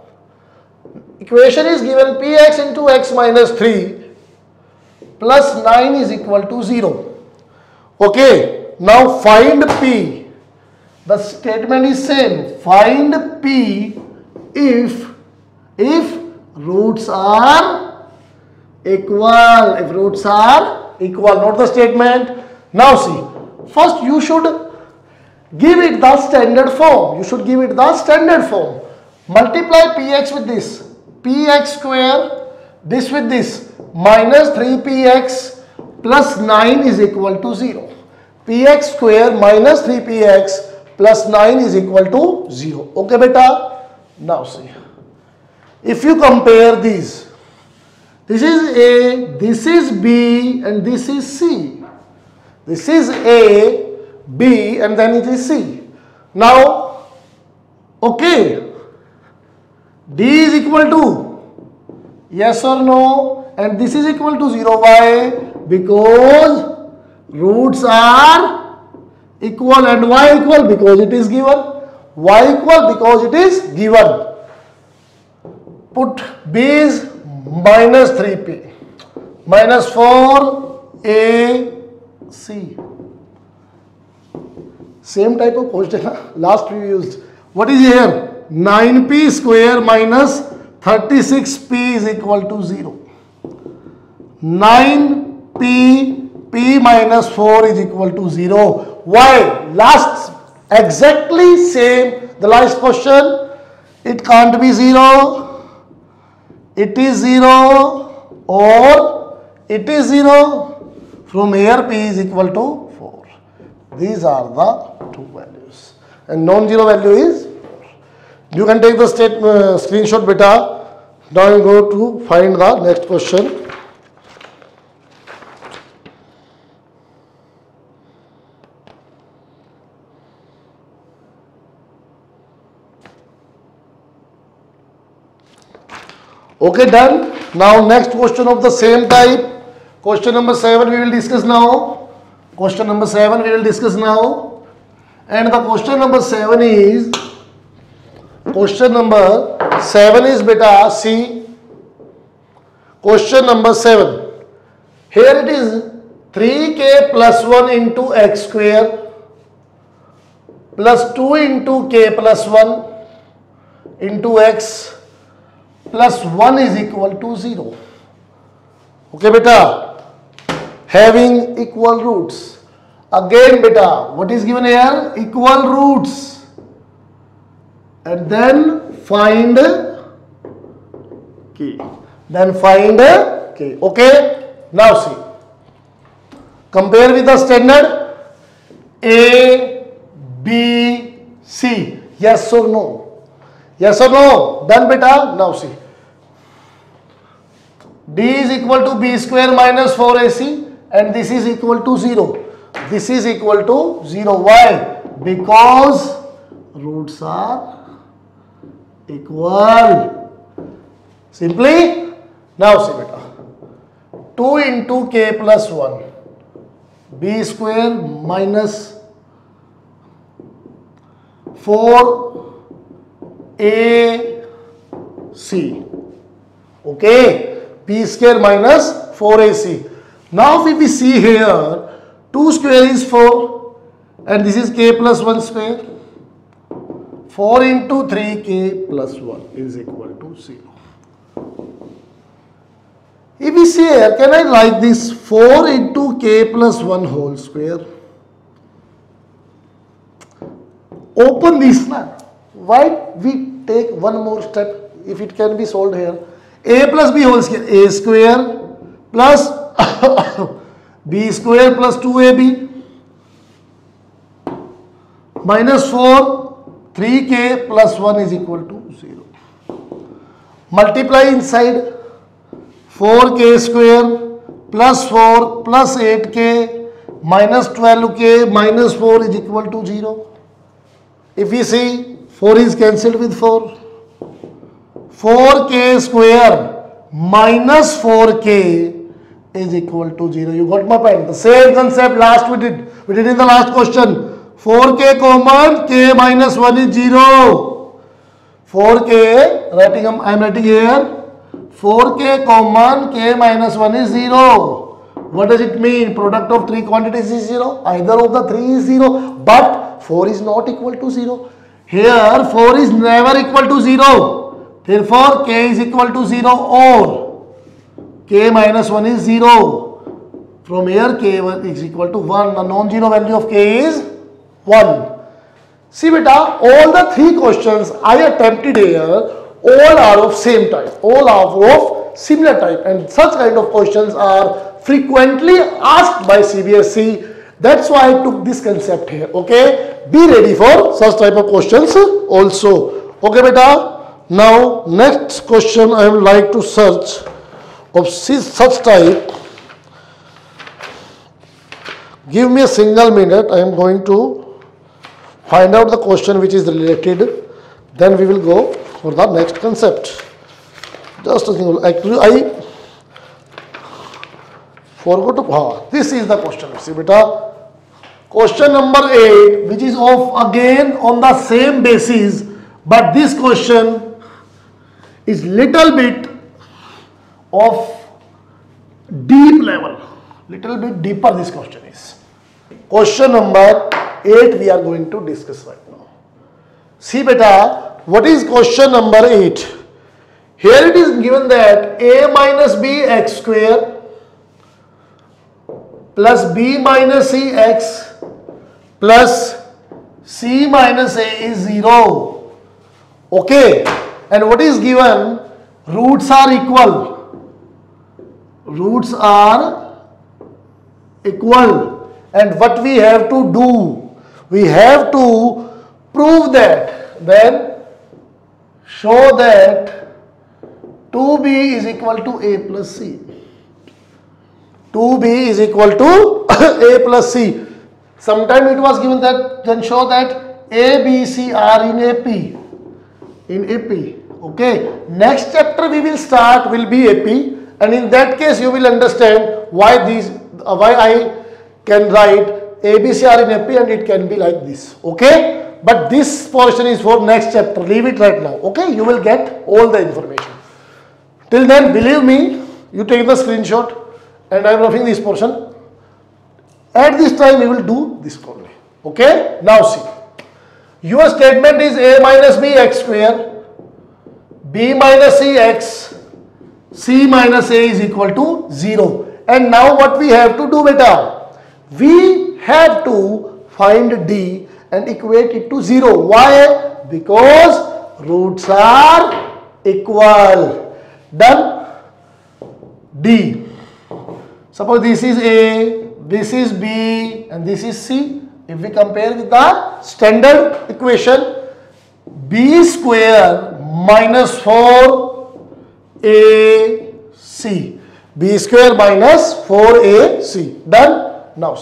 equation is given px into x minus 3 plus 9 is equal to 0. Okay, now find p. The statement is same, find p if, if roots are equal, if roots are equal, not the statement. Now see, first you should Give it the standard form. You should give it the standard form. Multiply px with this. px square this with this minus 3px plus 9 is equal to 0 px square minus 3px plus 9 is equal to 0 okay beta now see if you compare these this is a this is b and this is c this is a b and then it is c. Now okay. D is equal to yes or no and this is equal to 0 why because roots are equal and y equal because it is given. Y equal because it is given. Put b is minus 3p minus 4 ac same type of question last we used what is here 9p square minus 36p is equal to 0. 9p p minus 4 is equal to 0. Why? Last exactly same the last question it can't be 0 it is 0 or it is 0 from here p is equal to 4 these are the two values and non-zero value is you can take the state uh, screenshot beta. Now you go to find the next question. Okay, done. Now next question of the same type. Question number 7 we will discuss now. Question number 7 we will discuss now. And the question number 7 is Question number 7 is beta C. Question number 7. Here it is 3k plus 1 into x square plus 2 into k plus 1 into x plus 1 is equal to 0. Okay beta. Having equal roots. Again beta, what is given here? Equal roots and then find k. Then find k. Okay. Now see. Compare with the standard A, B, C. Yes or no? Yes or no? Done beta. Now see. D is equal to B square minus 4AC and this is equal to 0. This is equal to 0. Why? Because roots are equal. Simply, now see beta. 2 into k plus 1 b square minus 4 a c okay b square minus 4 ac now if we see here 2 square is 4 and this is k plus 1 square 4 into 3k plus 1 is equal to 0. If we see here, can I write this 4 into k plus 1 whole square? Open this now. Why we take one more step if it can be solved here. a plus b whole square, a square plus b square plus 2ab minus 4 3k plus 1 is equal to 0. Multiply inside 4k square plus 4 plus 8k minus 12k minus 4 is equal to 0. If we see 4 is cancelled with 4. 4k square minus 4k is equal to 0. You got my point. The same concept last we did. We did in the last question. 4k common, k minus 1 is 0. 4k, writing, I am writing here, 4k common, k minus 1 is 0. What does it mean? Product of three quantities is 0. Either of the three is 0. But 4 is not equal to 0. Here 4 is never equal to 0. Therefore k is equal to 0 or k minus 1 is 0. From here k is equal to 1. The non-zero value of k is 1. See beta, all the three questions I attempted here, all are of same type. All are of similar type. And such kind of questions are frequently asked by CBSE that's why I took this concept here okay? Be ready for such type of questions also. Okay beta? Now next question I would like to search of such type give me a single minute. I am going to find out the question which is related. Then we will go for the next concept. Just a single actually I forgot to ah, this is the question. See beta question number 8 which is of again on the same basis but this question is little bit of deep level. Little bit deeper this question is. Question number 8 we are going to discuss right now. See beta what is question number 8 here it is given that a minus b x square plus b minus c x plus c minus a is 0 okay. And what is given? Roots are equal roots are equal. And what we have to do we have to prove that. Then show that 2b is equal to a plus c. 2b is equal to a plus c. Sometime it was given that then show that a b c are in ap in ap okay. Next chapter we will start will be ap and in that case you will understand why these uh, why I can write ABCR in AP and it can be like this okay? But this portion is for next chapter. Leave it right now okay? You will get all the information. Till then believe me you take the screenshot and I am roughing this portion. At this time we will do this only okay? Now see your statement is a minus b x square b minus c x C minus A is equal to 0. And now what we have to do beta? We have to find D and equate it to 0. Why? Because roots are equal. Done? D. Suppose this is A, this is B and this is C. If we compare with the standard equation, B square minus 4 AC. B square minus 4AC. Done? Now,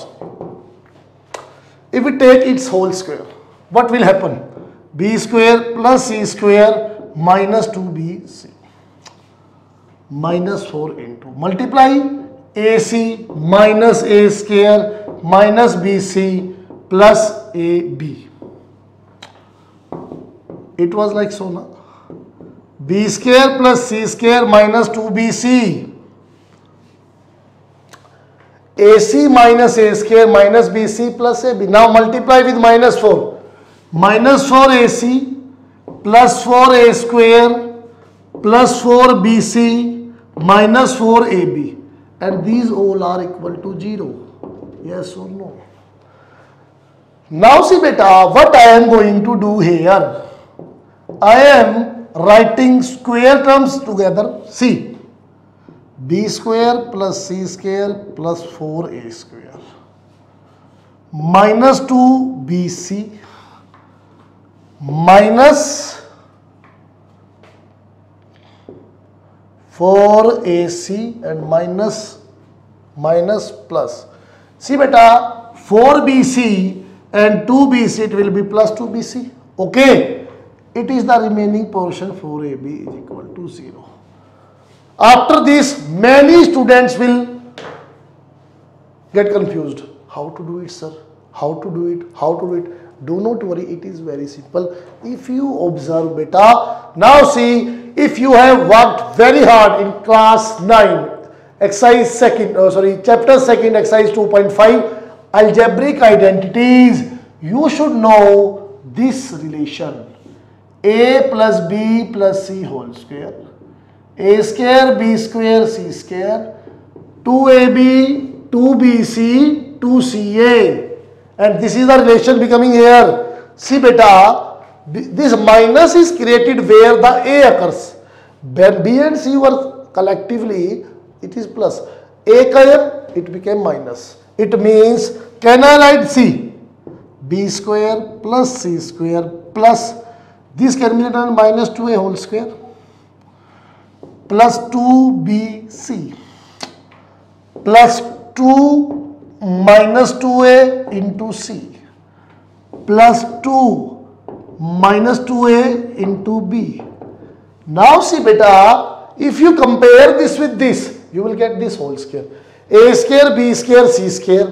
if we take its whole square, what will happen? B square plus C square minus 2BC minus 4 into multiply AC minus A square minus BC plus AB. It was like so now b square plus c square minus 2bc AC minus A square minus BC plus AB. Now multiply with minus 4. Minus 4 AC plus 4 A square plus 4 BC minus 4 AB. And these all are equal to 0. Yes or no? Now see beta, what I am going to do here. I am writing square terms together. See b square plus c square plus 4a square. Minus 2bc minus 4ac and minus minus plus. See beta 4bc and 2bc it will be plus 2bc okay it is the remaining portion 4ab is equal to 0. After this, many students will get confused. How to do it, sir? How to do it? How to do it? Do not worry, it is very simple. If you observe beta, now see, if you have worked very hard in class 9, exercise second, oh sorry, chapter second, exercise 2.5, algebraic identities, you should know this relation a plus b plus c whole square a square b square c square 2ab 2bc 2ca and this is the relation becoming here see beta this minus is created where the A occurs. When B and C were collectively, it is plus. A came, it became minus. It means, can I write C? B square plus C square plus, this can be written minus two A whole square plus two B C plus two minus two A into C plus two minus two A into B now see बेटा if you compare this with this you will get this whole square A square B square C square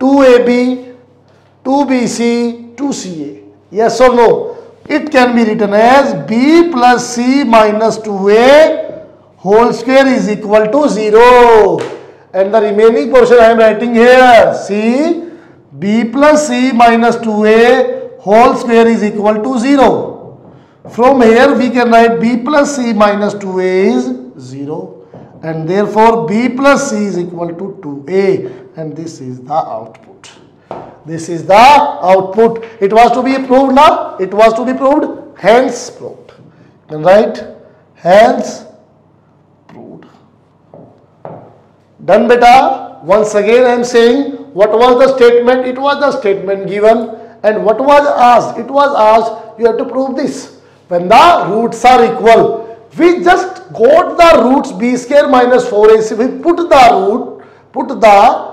two A B two B C two C yes or no? It can be written as B plus C minus 2A whole square is equal to 0. And the remaining portion I am writing here. C b plus c minus 2a whole square is equal to 0. From here we can write b plus c minus 2a is 0 and therefore b plus c is equal to 2a and this is the output. This is the output. It was to be proved now. It was to be proved. Hence proved. Write hence proved. Done beta. Once again I am saying what was the statement? It was the statement given. And what was asked? It was asked, you have to prove this. When the roots are equal, we just got the roots b square minus 4ac. We put the root, put the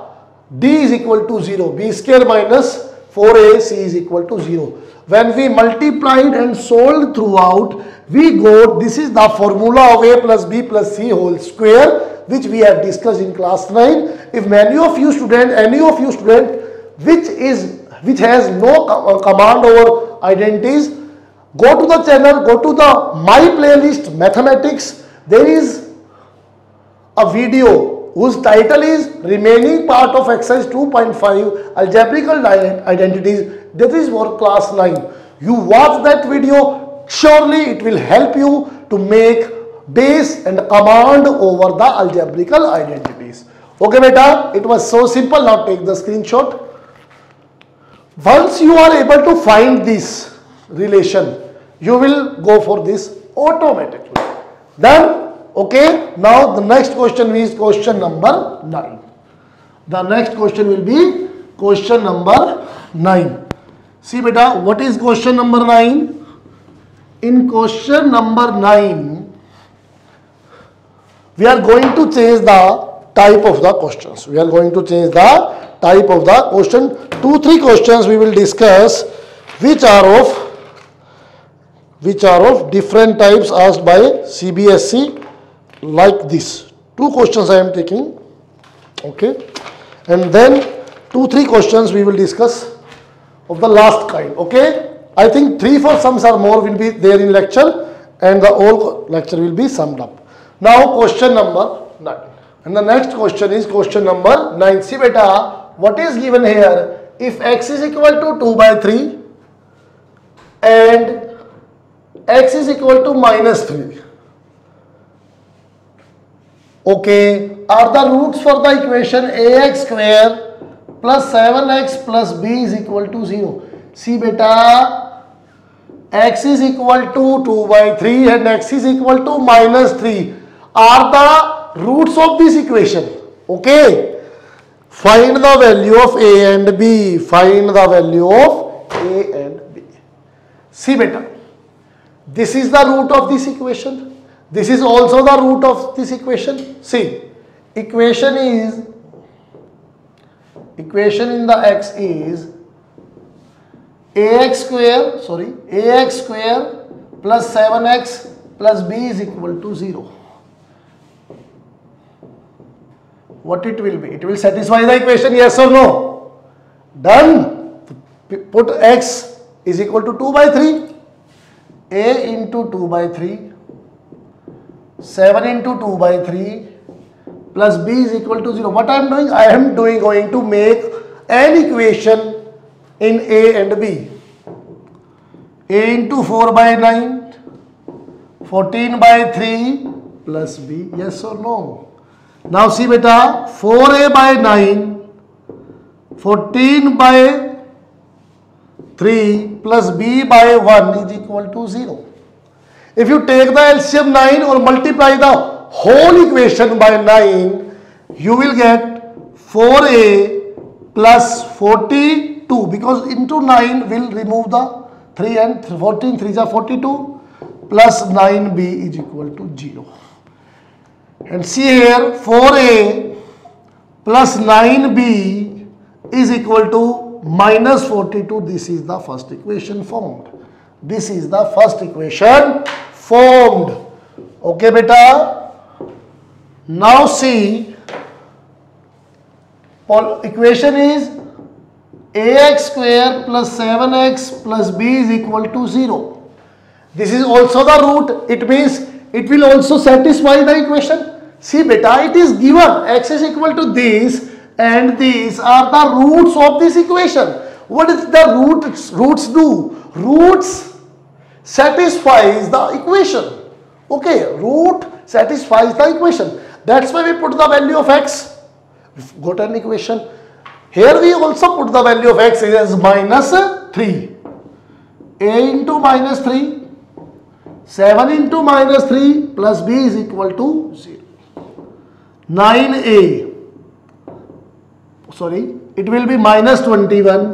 d is equal to 0. b square minus 4ac is equal to 0. When we multiplied and solved throughout, we got this is the formula of a plus b plus c whole square which we have discussed in class 9. If many of you student, any of you student which is which has no uh, command over identities, go to the channel, go to the my playlist mathematics. There is a video whose title is remaining part of exercise 2.5 algebraical identities. that is for class 9. You watch that video, surely it will help you to make base and command over the algebraical identities. Okay beta, it was so simple. Now take the screenshot. Once you are able to find this relation, you will go for this automatically. Then, okay, now the next question is question number 9. The next question will be question number 9. See beta, what is question number 9? In question number 9, we are going to change the type of the questions. We are going to change the type of the question. Two, three questions we will discuss which are of which are of different types asked by CBSE like this. Two questions I am taking. Okay. And then two, three questions we will discuss of the last kind. Okay. I think three, four sums or more will be there in lecture and the whole lecture will be summed up. Now question number 9. And the next question is question number 9. See beta, what is given here? If x is equal to 2 by 3 and x is equal to minus 3. Okay, are the roots for the equation ax square plus 7x plus b is equal to 0. See beta, x is equal to 2 by 3 and x is equal to minus 3 are the roots of this equation. Okay. Find the value of A and B. Find the value of A and B. See better. This is the root of this equation. This is also the root of this equation. See, equation is, equation in the x is ax square, sorry, ax square plus 7x plus b is equal to 0. what it will be? It will satisfy the equation yes or no? Done. Put x is equal to 2 by 3. a into 2 by 3. 7 into 2 by 3 plus b is equal to 0. What I am doing? I am doing going to make an equation in a and b. a into 4 by 9. 14 by 3 plus b. Yes or no? Now see beta 4a by 9, 14 by 3 plus b by 1 is equal to 0. If you take the LCM 9 or multiply the whole equation by 9, you will get 4a plus 42 because into 9 will remove the 3 and 14, 3 are 42 plus 9b is equal to 0. And see here 4a plus 9b is equal to minus 42. This is the first equation formed. This is the first equation formed. Okay beta. Now see equation is ax square plus 7x plus b is equal to 0. This is also the root. It means it will also satisfy the equation. See beta, it is given x is equal to this and these are the roots of this equation. What is the roots, roots do? Roots satisfies the equation. Okay, root satisfies the equation. That's why we put the value of x. We've got an equation. Here we also put the value of x as minus 3. a into minus 3. 7 into minus 3 plus b is equal to 0. 9a sorry it will be minus 21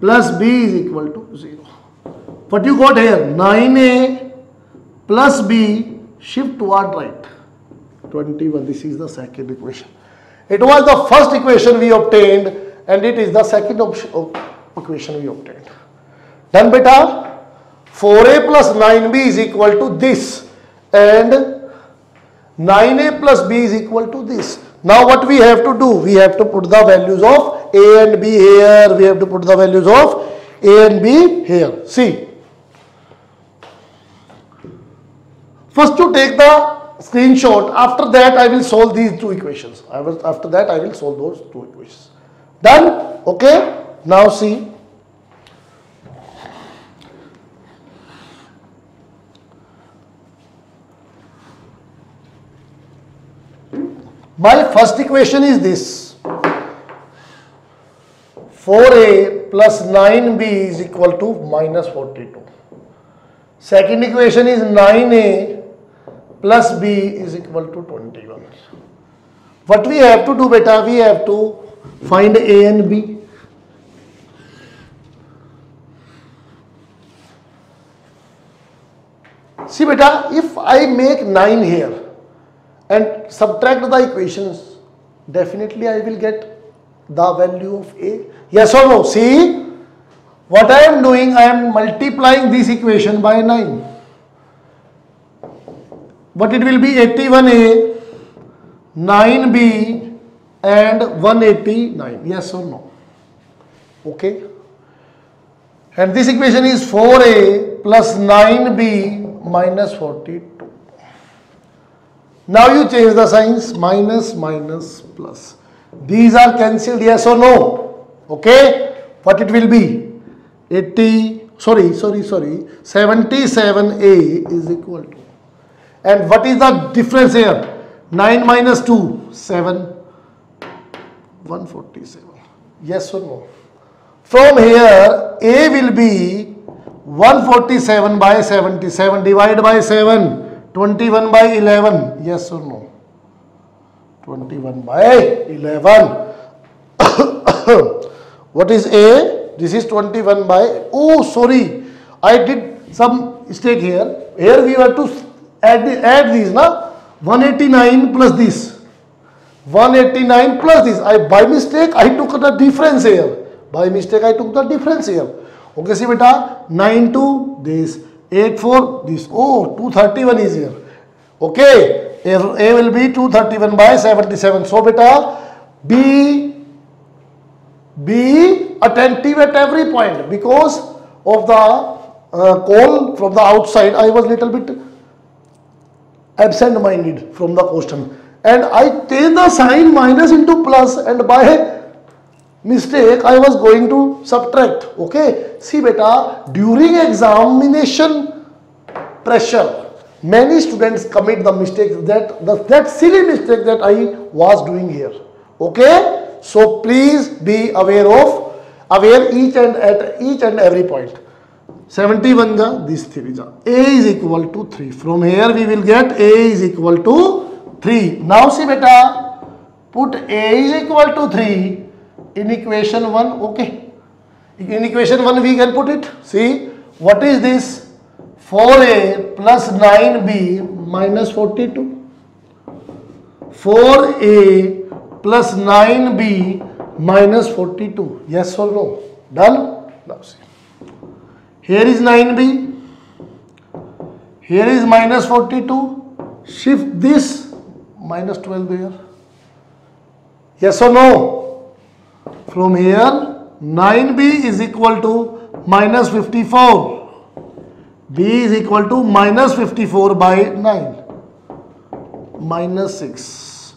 plus b is equal to 0 what you got here 9a plus b shift toward right 21 this is the second equation it was the first equation we obtained and it is the second equation we obtained done beta 4a plus 9b is equal to this and 9a plus b is equal to this. Now what we have to do? We have to put the values of a and b here. We have to put the values of a and b here. See. First to take the screenshot. After that I will solve these two equations. after that I will solve those two equations. Done? Okay. Now see. My first equation is this. 4a plus 9b is equal to minus 42. Second equation is 9a plus b is equal to 21. What we have to do beta, we have to find a and b. See beta, if I make 9 here, and subtract the equations, definitely I will get the value of A. Yes or no? See, what I am doing, I am multiplying this equation by 9. But it will be 81A, 9B and 189. Yes or no? Okay. And this equation is 4A plus 9B minus 42. Now you change the signs minus minus plus. These are cancelled yes or no. Okay. What it will be? 80 sorry sorry sorry 77a is equal to and what is the difference here? 9 minus 2 7 147 yes or no? From here a will be 147 by 77 divided by 7 21 by 11 yes or no? 21 by 11 what is a? This is 21 by oh sorry. I did some mistake here. Here we were to add add these na? 189 plus this. 189 plus this. I by mistake i took the difference here. By mistake i took the difference here. Okay see beta 9 to this 8 4 this. Oh 231 is here. Okay a, a will be 231 by 77 so beta be be attentive at every point because of the uh, call from the outside. I was little bit absent minded from the question. And i take the sign minus into plus and by mistake I was going to subtract. Okay? See beta during examination pressure many students commit the mistake that the, that silly mistake that I was doing here. Okay? So please be aware of aware each and at each and every point seventy one का this थीरीजा A is equal to three from here we will get A is equal to three now see बेटा put A is equal to three in equation one okay in equation one we can put it see what is this four A plus nine B minus forty two four A plus nine B minus forty two yes or no done now see here is 9b here is minus 42 shift this. Minus 12 here. Yes or no? From here 9b is equal to minus 54 b is equal to minus 54 by 9 minus 6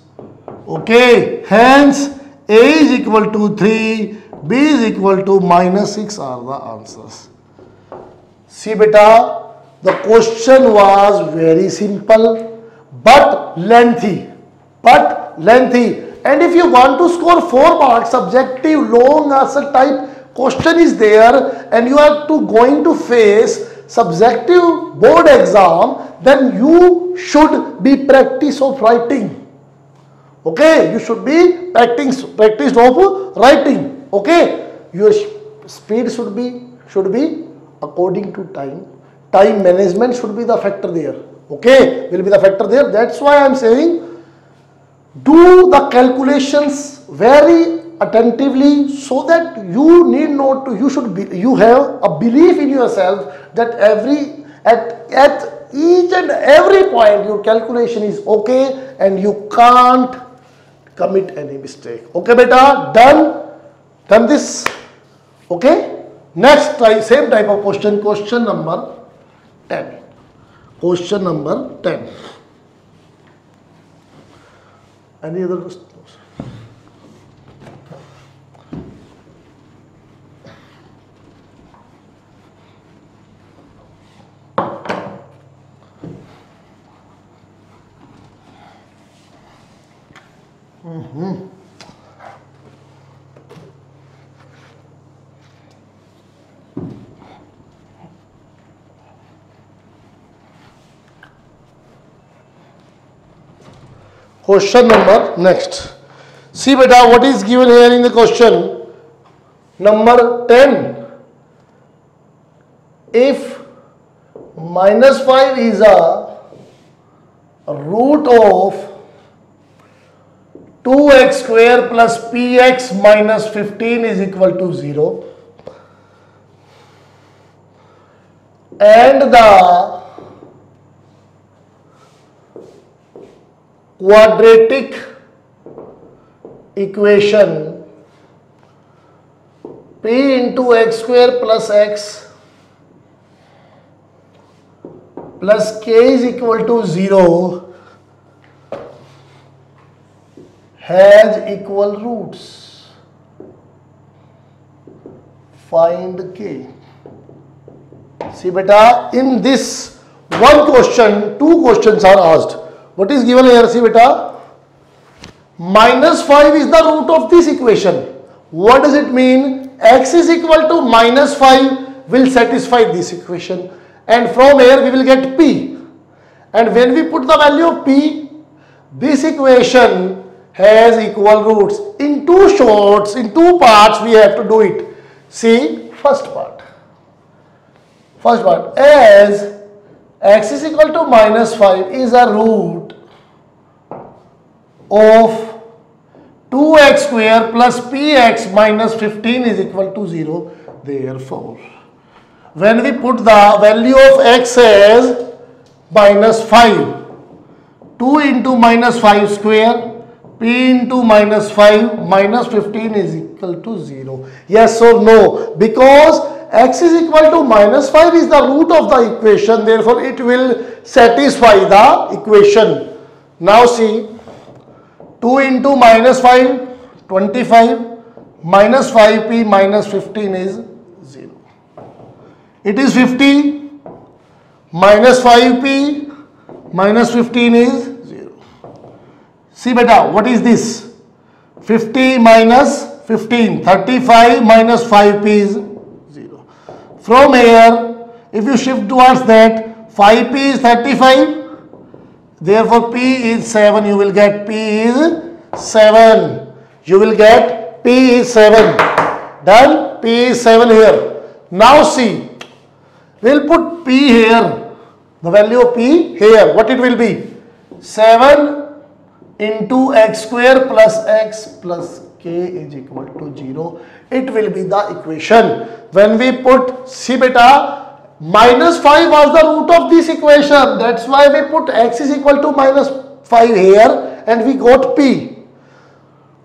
okay hence a is equal to 3 b is equal to minus 6 are the answers See beta, the question was very simple but lengthy. But lengthy. And if you want to score 4 marks, subjective long answer type question is there and you are to going to face subjective board exam, then you should be practice of writing. Okay, you should be practice practice of writing. Okay, your speed should be should be according to time time management should be the factor there. Okay? Will be the factor there. That's why i'm saying do the calculations very attentively so that you need not to you should be you have a belief in yourself that every at at each and every point your calculation is okay and you can't commit any mistake. Okay beta? Done? Done this? Okay Next same type of question, question number 10. Question number 10. Any other questions? Mm-hmm. Question number next. See beta what is given here in the question. Number 10. If minus 5 is a root of 2x square plus px minus 15 is equal to 0 and the quadratic equation p into x square plus x plus k is equal to 0 has equal roots. Find k. See beta, in this one question, two questions are asked. What is given here? See beta. Minus 5 is the root of this equation. What does it mean? x is equal to minus 5 will satisfy this equation. And from here we will get p. And when we put the value of p, this equation has equal roots. In two shorts, in two parts we have to do it. See, first part. First part, as x is equal to minus 5 is a root of 2x square plus px minus 15 is equal to 0. Therefore, when we put the value of x as minus 5, 2 into minus 5 square, p into minus 5 minus 15 is equal to 0. Yes or no? Because x is equal to minus 5 is the root of the equation therefore it will satisfy the equation. Now see 2 into minus 5 25 minus 5p minus 15 is 0. It is 50 minus 5p minus 15 is 0. See beta what is this 50 minus 15. 35 minus 5p is 0. From here, if you shift towards that, 5p is 35. Therefore, p is 7. You will get p is 7. You will get p is 7. Done? p is 7 here. Now see, we'll put p here. The value of p here. What it will be? 7 into x square plus x plus k is equal to 0. It will be the equation. When we put, C beta, minus 5 was the root of this equation. That's why we put x is equal to minus 5 here and we got p.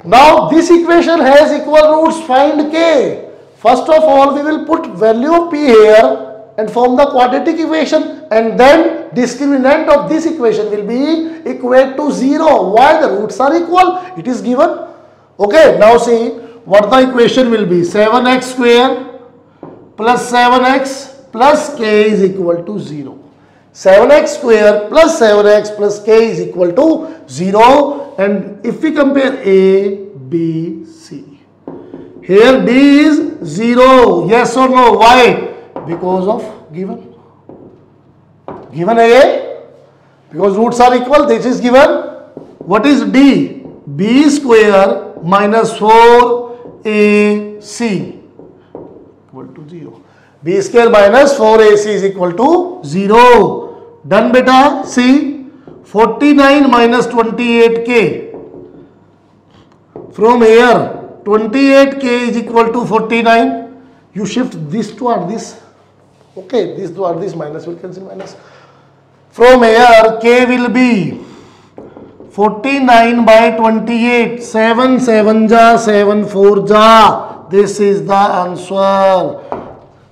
Now this equation has equal roots, find k. First of all, we will put value of p here and form the quadratic equation and then discriminant of this equation will be equate to 0. Why the roots are equal? It is given. Okay, now see what the equation will be. 7x square plus 7x plus k is equal to 0. 7x square plus 7x plus k is equal to 0 and if we compare A, B, C. Here D is 0. Yes or no? Why? because of given given a because roots are equal this is given what is d b square minus 4ac equal to 0 b square minus 4ac is equal to 0 done beta see 49 minus 28k from here 28k is equal to 49 you shift this toward this okay this or this minus will cancel minus from here k will be 49 by 28 7 7 ja 7 4 ja this is the answer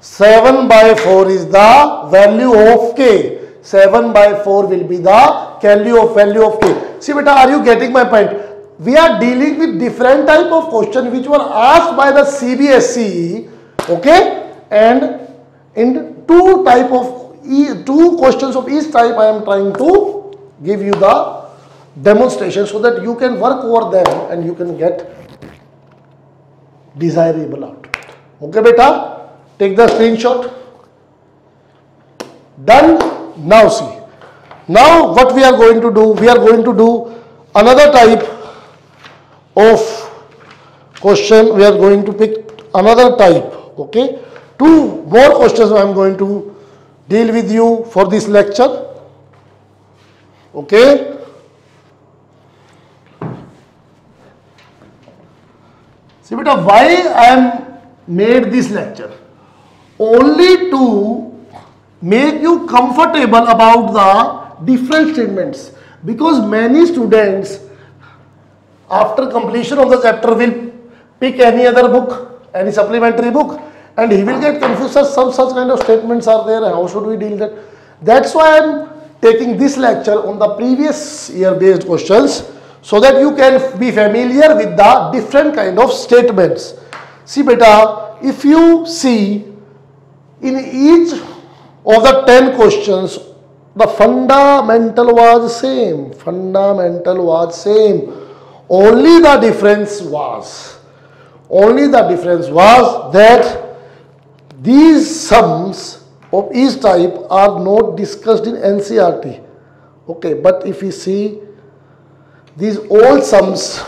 7 by 4 is the value of k. 7 by 4 will be the value of value of k. See beta are you getting my point? We are dealing with different type of question which were asked by the CBSE okay? And in two type of two questions of each type I am trying to give you the demonstration so that you can work over them and you can get desirable output. Okay beta, take the screenshot. Done. Now see. Now what we are going to do, we are going to do another type of question. We are going to pick another type. Okay two more questions I am going to deal with you for this lecture. Okay. See beta why I am made this lecture? Only to make you comfortable about the different statements. Because many students after completion of the chapter will pick any other book, any supplementary book and he will get confused some such kind of statements are there how should we deal that? That's why i'm taking this lecture on the previous year based questions so that you can be familiar with the different kind of statements. See beta if you see in each of the 10 questions the fundamental was the same fundamental was same only the difference was only the difference was that these sums of each type are not discussed in NCERT. Okay, but if we see these all sums,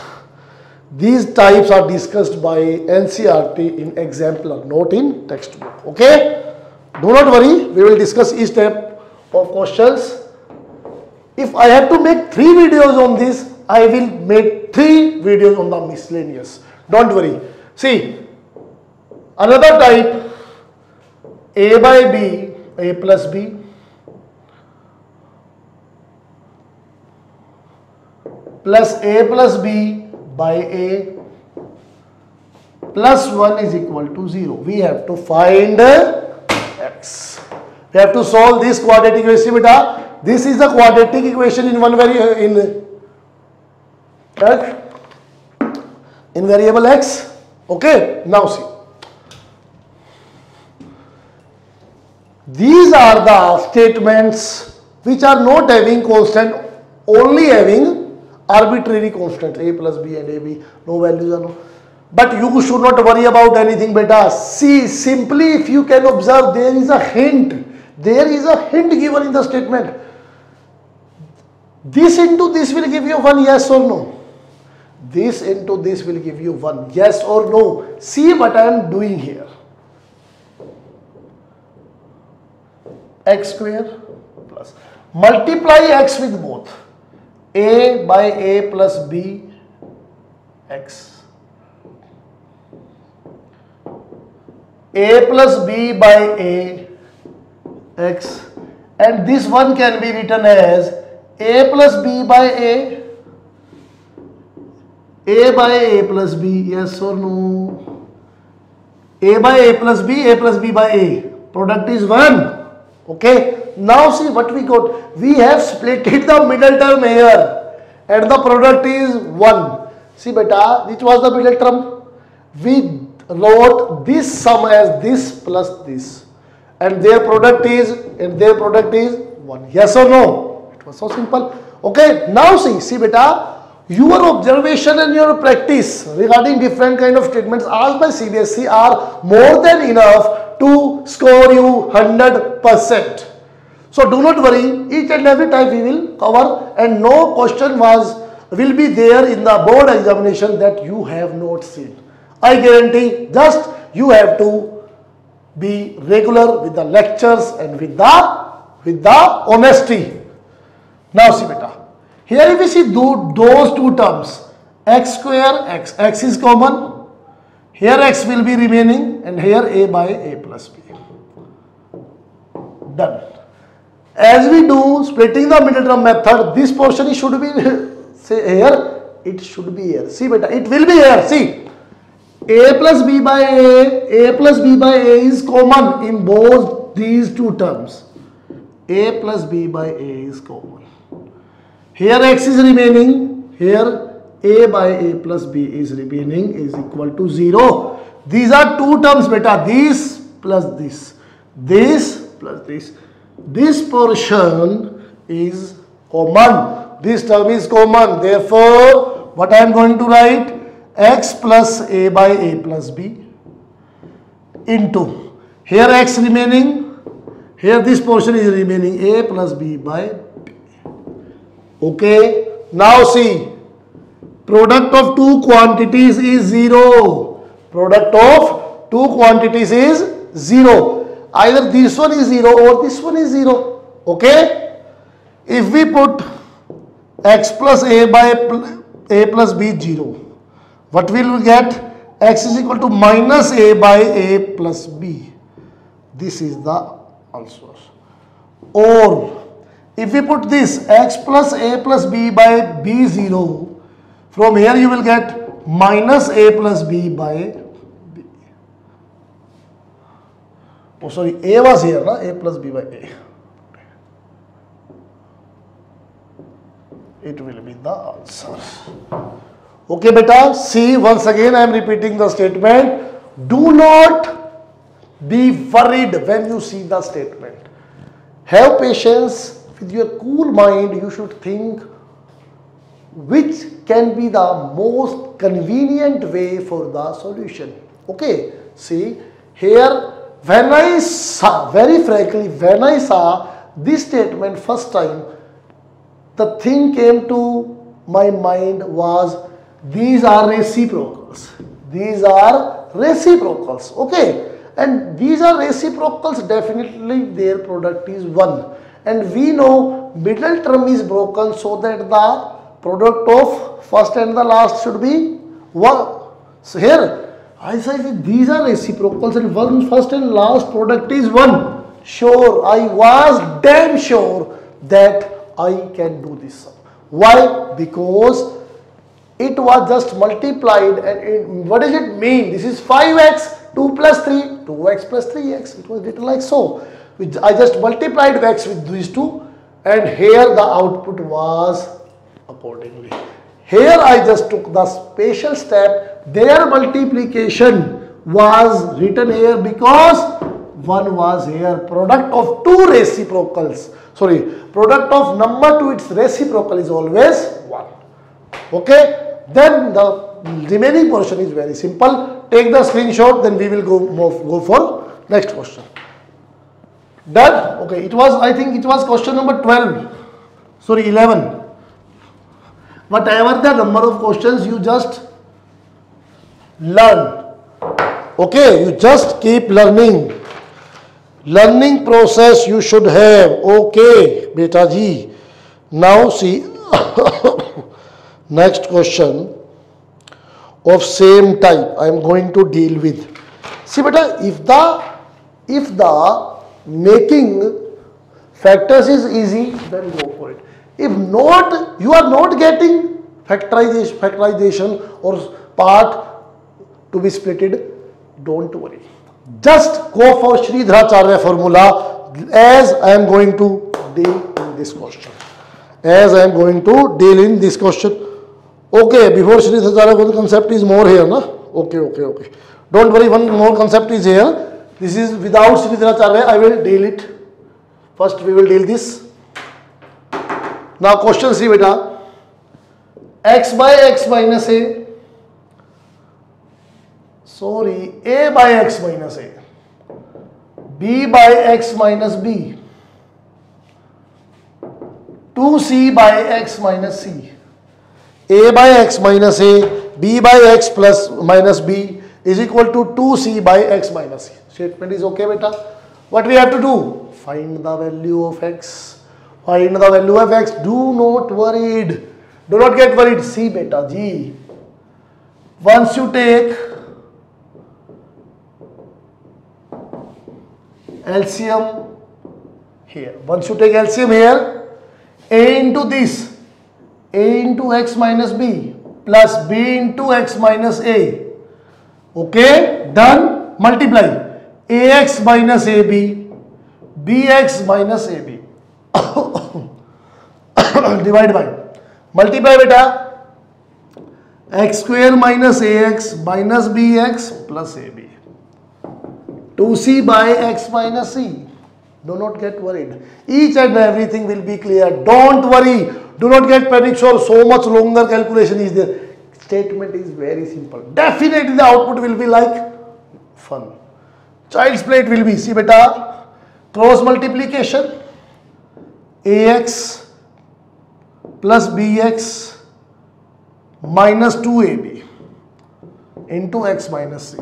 these types are discussed by NCERT in exemplar, not in textbook. Okay, do not worry, we will discuss each type of questions. If I have to make three videos on this, I will make three videos on the miscellaneous. Don't worry. See, another type a by B, A plus B plus A plus B by A plus 1 is equal to 0. We have to find x. We have to solve this quadratic equation. Beta. This is the quadratic equation in one very in in variable x. Okay. Now see. These are the statements which are not having constant, only having arbitrary constant a plus b and ab, no values are no. But you should not worry about anything beta. See simply if you can observe there is a hint. There is a hint given in the statement. This into this will give you one yes or no. This into this will give you one yes or no. See what i am doing here. X square plus. Multiply x with both. A by a plus b x a plus b by a x. And this one can be written as a plus b by a. A by a plus b yes or no? A by a plus b a plus b by a. Product is 1 okay? Now see what we got. We have split it the middle term here. And the product is 1 see beta which was the middle term? We wrote this sum as this plus this. And their product is and their product is 1 yes or no? It was so simple. Okay now see see beta your observation and your practice regarding different kind of statements asked by CBSE are more than enough to score you 100%. So do not worry, each and every type we will cover and no question was will be there in the board examination that you have not seen. I guarantee just you have to be regular with the lectures and with the with the honesty. Now see beta. Here if we see do, those two terms x square x x is common here x will be remaining and here a by a plus b done as we do splitting the middle term method this portion should be say here it should be here see beta it will be here see a plus b by a, a plus b by a is common in both these two terms. a plus b by a is common. Here x is remaining, here a by a plus b is remaining is equal to 0. These are two terms beta, this plus this, this plus this. This portion is common, this term is common. Therefore, what I am going to write? X plus a by a plus b into here x remaining here this portion is remaining a plus b by b okay now see product of two quantities is 0 product of two quantities is 0 either this one is 0 or this one is 0 okay if we put x plus a by a plus b 0 what will we get? x is equal to minus a by a plus b. This is the answer. Or if we put this x plus a plus b by b0, from here you will get minus a plus b by b. Oh sorry, a was here, na? a plus b by a. It will be the answer. Okay beta, see once again I am repeating the statement. Do not be worried when you see the statement. Have patience with your cool mind. You should think which can be the most convenient way for the solution. Okay, see here when I saw, very frankly, when I saw this statement first time, the thing came to my mind was these are reciprocals. These are reciprocals. Okay. And these are reciprocals definitely their product is 1 and we know middle term is broken so that the product of first and the last should be 1 so here I said these are reciprocals and one first and last product is 1 sure I was damn sure that I can do this. Why? Because it was just multiplied and it, what does it mean? This is 5x, 2 plus 3, 2x plus 3x. It was written like so. Which I just multiplied x with these two and here the output was accordingly. Here I just took the special step. Their multiplication was written here because one was here product of two reciprocals. Sorry, product of number to its reciprocal is always 1 okay then the remaining portion is very simple. Take the screenshot, then we will go move, go for next question. Done? Okay, it was, I think it was question number 12. Sorry, 11. Whatever the number of questions you just learn. Okay, you just keep learning. Learning process you should have. Okay, beta ji. Now see, next question of same type I am going to deal with. See beta, if the if the making factors is easy, then go for it. If not, you are not getting factorization, factorization or part to be splitted, don't worry. Just go for Sridharacharya formula as I am going to deal in this question. As I am going to deal in this question. Okay before Shridharacharya गोद concept is more here ना okay okay okay don't worry one more concept is here this is without Shridharacharya I will deal it first we will deal this ना question see बेटा X by X minus A sorry A by X minus A B by X minus B two C by X minus C a by x minus a, b by x plus minus b is equal to 2c by x minus c. Statement is okay beta. What we have to do? Find the value of x. Find the value of x. Do not worried. Do not get worried. See beta g. Once you take LCM here. Once you take LCM here, A into this, A into x minus B plus B into x minus A. Okay, done. Multiply. AX minus AB, BX minus AB. Divide by. Multiply beta. x square minus ax minus bx plus ab. 2c by x minus c. Do not get worried. Each and everything will be clear. Don't worry. Do not get panic or so much longer calculation is there. Statement is very simple. Definitely the output will be like fun. Child's play it will be, see beta, cross multiplication, ax plus bx minus 2ab into x minus c.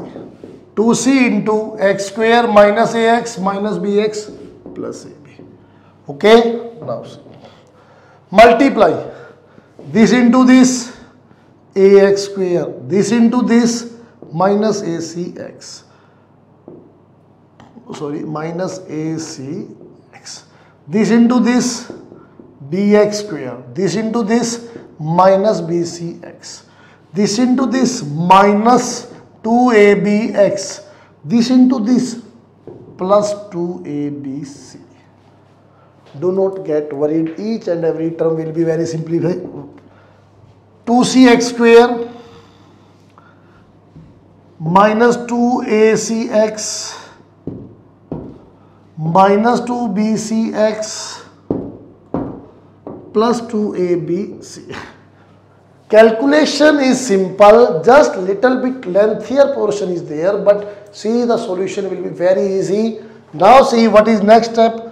2c into x square minus ax minus bx plus ab. Okay, now see. Multiply this into this ax square, this into this minus acx. Sorry minus acx. This into this bx square this into this minus bcx. This into this minus 2abx this into this plus 2abc do not get worried each and every term will be very simplified 2cx square minus 2acx minus 2bcx plus 2abc. Calculation is simple, just little bit lengthier portion is there, but see the solution will be very easy. Now see what is next step.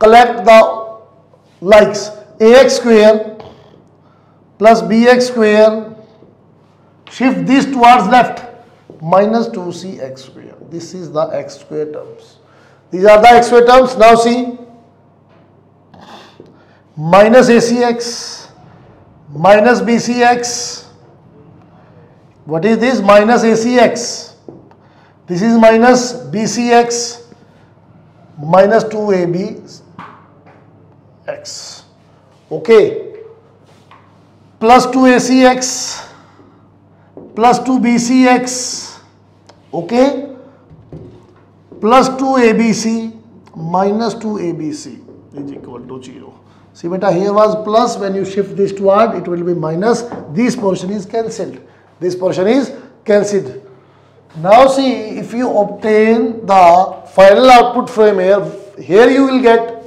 Collect the likes ax square plus bx square. Shift this towards left minus 2cx square. This is the x square terms. These are the x square terms. Now see minus ACX minus BCX. What is this? Minus ACX. This is minus BCX minus 2ABX. Okay. Plus 2ACX plus 2BCX. Okay plus 2abc minus 2abc is equal to 0. See beta here was plus when you shift this toward it will be minus this portion is cancelled. This portion is cancelled. Now see if you obtain the final output from here, here you will get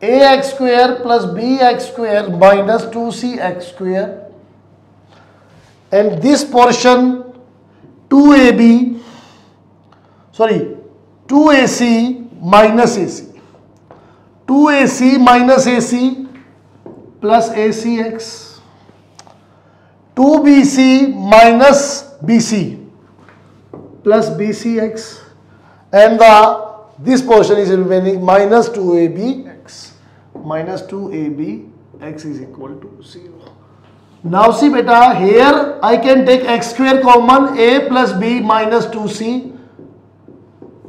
ax square plus bx square minus 2cx square. And this portion 2AB sorry 2AC minus AC 2AC minus AC plus ACX 2BC minus BC plus BCX and the this portion is remaining minus 2ABX minus 2ABX is equal to 0. Now see beta here I can take x square common a plus b minus 2c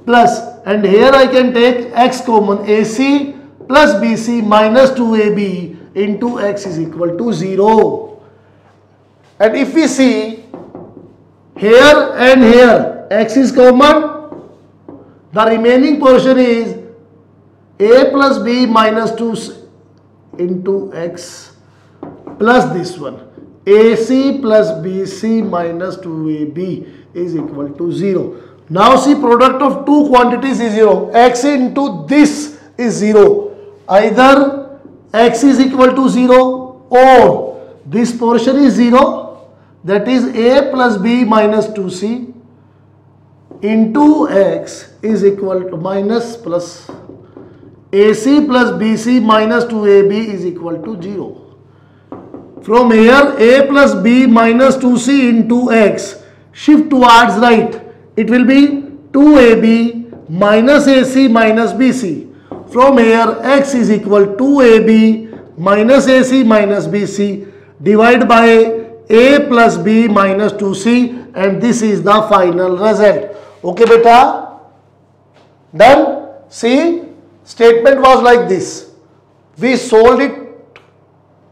plus and here I can take x common ac plus bc minus 2ab into x is equal to 0. And if we see here and here x is common the remaining portion is a plus b minus 2 into x plus this one AC plus BC minus 2AB is equal to 0. Now see product of two quantities is 0. X into this is 0. Either X is equal to 0 or this portion is 0 that is A plus B minus 2C into X is equal to minus plus AC plus BC minus 2AB is equal to 0. From here a plus b minus 2c into x shift towards right. It will be 2ab minus ac minus bc. From here x is equal to 2AB minus ac minus bc divide by a plus b minus 2c and this is the final result. Okay beta? Done? See statement was like this. We solved it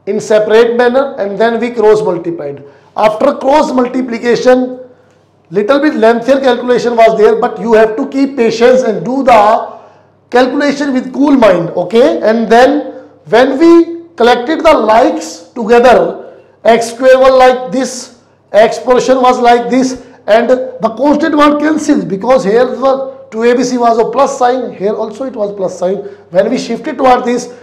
in separate manner and then we cross multiplied. After cross multiplication, little bit lengthier calculation was there but you have to keep patience and do the calculation with cool mind okay and then when we collected the likes together x square was like this x portion was like this and the constant one cancelled because here the 2abc was a plus sign here also it was plus sign when we shifted toward this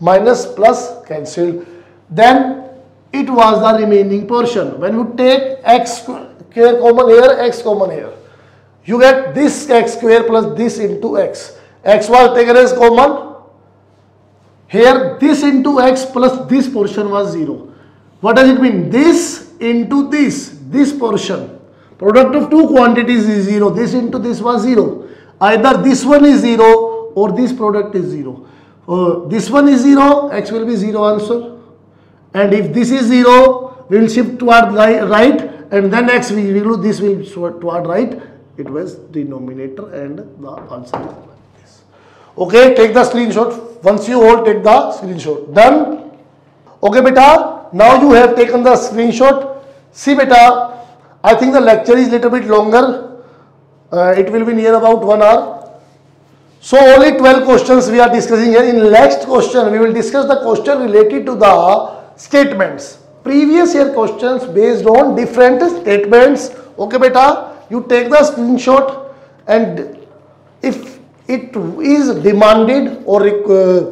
minus plus cancelled then it was the remaining portion. When you take x square common here, x common here, you get this x square plus this into x. x was taken as common. Here this into x plus this portion was 0. What does it mean? This into this, this portion. Product of two quantities is 0. This into this was 0. Either this one is 0 or this product is 0. Uh, this one is 0, x will be 0 answer. And if this is 0 we will shift toward right and then x we will do this will toward right. It was denominator and the answer is like this. Okay take the screenshot. Once you all take the screenshot. Done. Okay beta. Now you have taken the screenshot. See beta i think the lecture is little bit longer uh, it will be near about one hour so only 12 questions we are discussing here in next question we will discuss the question related to the statements. Previous year questions based on different statements. Okay beta, you take the screenshot and if it is demanded or uh,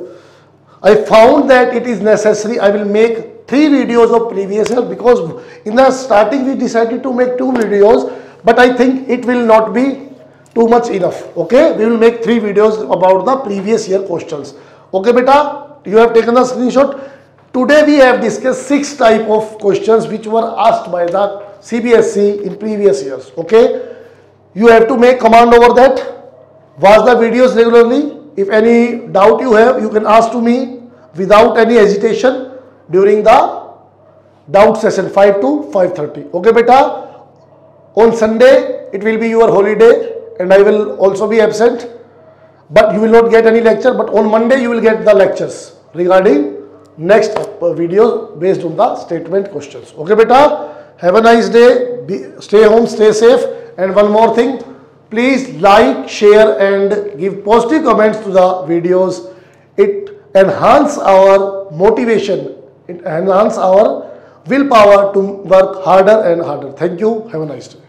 I found that it is necessary, I will make three videos of previous year because in the starting we decided to make two videos but I think it will not be too much enough. Okay, we will make three videos about the previous year questions. Okay beta, you have taken the screenshot Today we have discussed six type of questions which were asked by the CBSE in previous years. Okay. You have to make command over that. Watch the videos regularly. If any doubt you have, you can ask to me without any hesitation during the doubt session 5 to 5.30. Okay beta. On Sunday, it will be your holiday and I will also be absent. But you will not get any lecture. But on Monday, you will get the lectures regarding next video based on the statement questions. Okay, beta. Have a nice day. Be, stay home, stay safe. And one more thing, please like, share, and give positive comments to the videos. It enhance our motivation. It enhance our willpower to work harder and harder. Thank you. Have a nice day.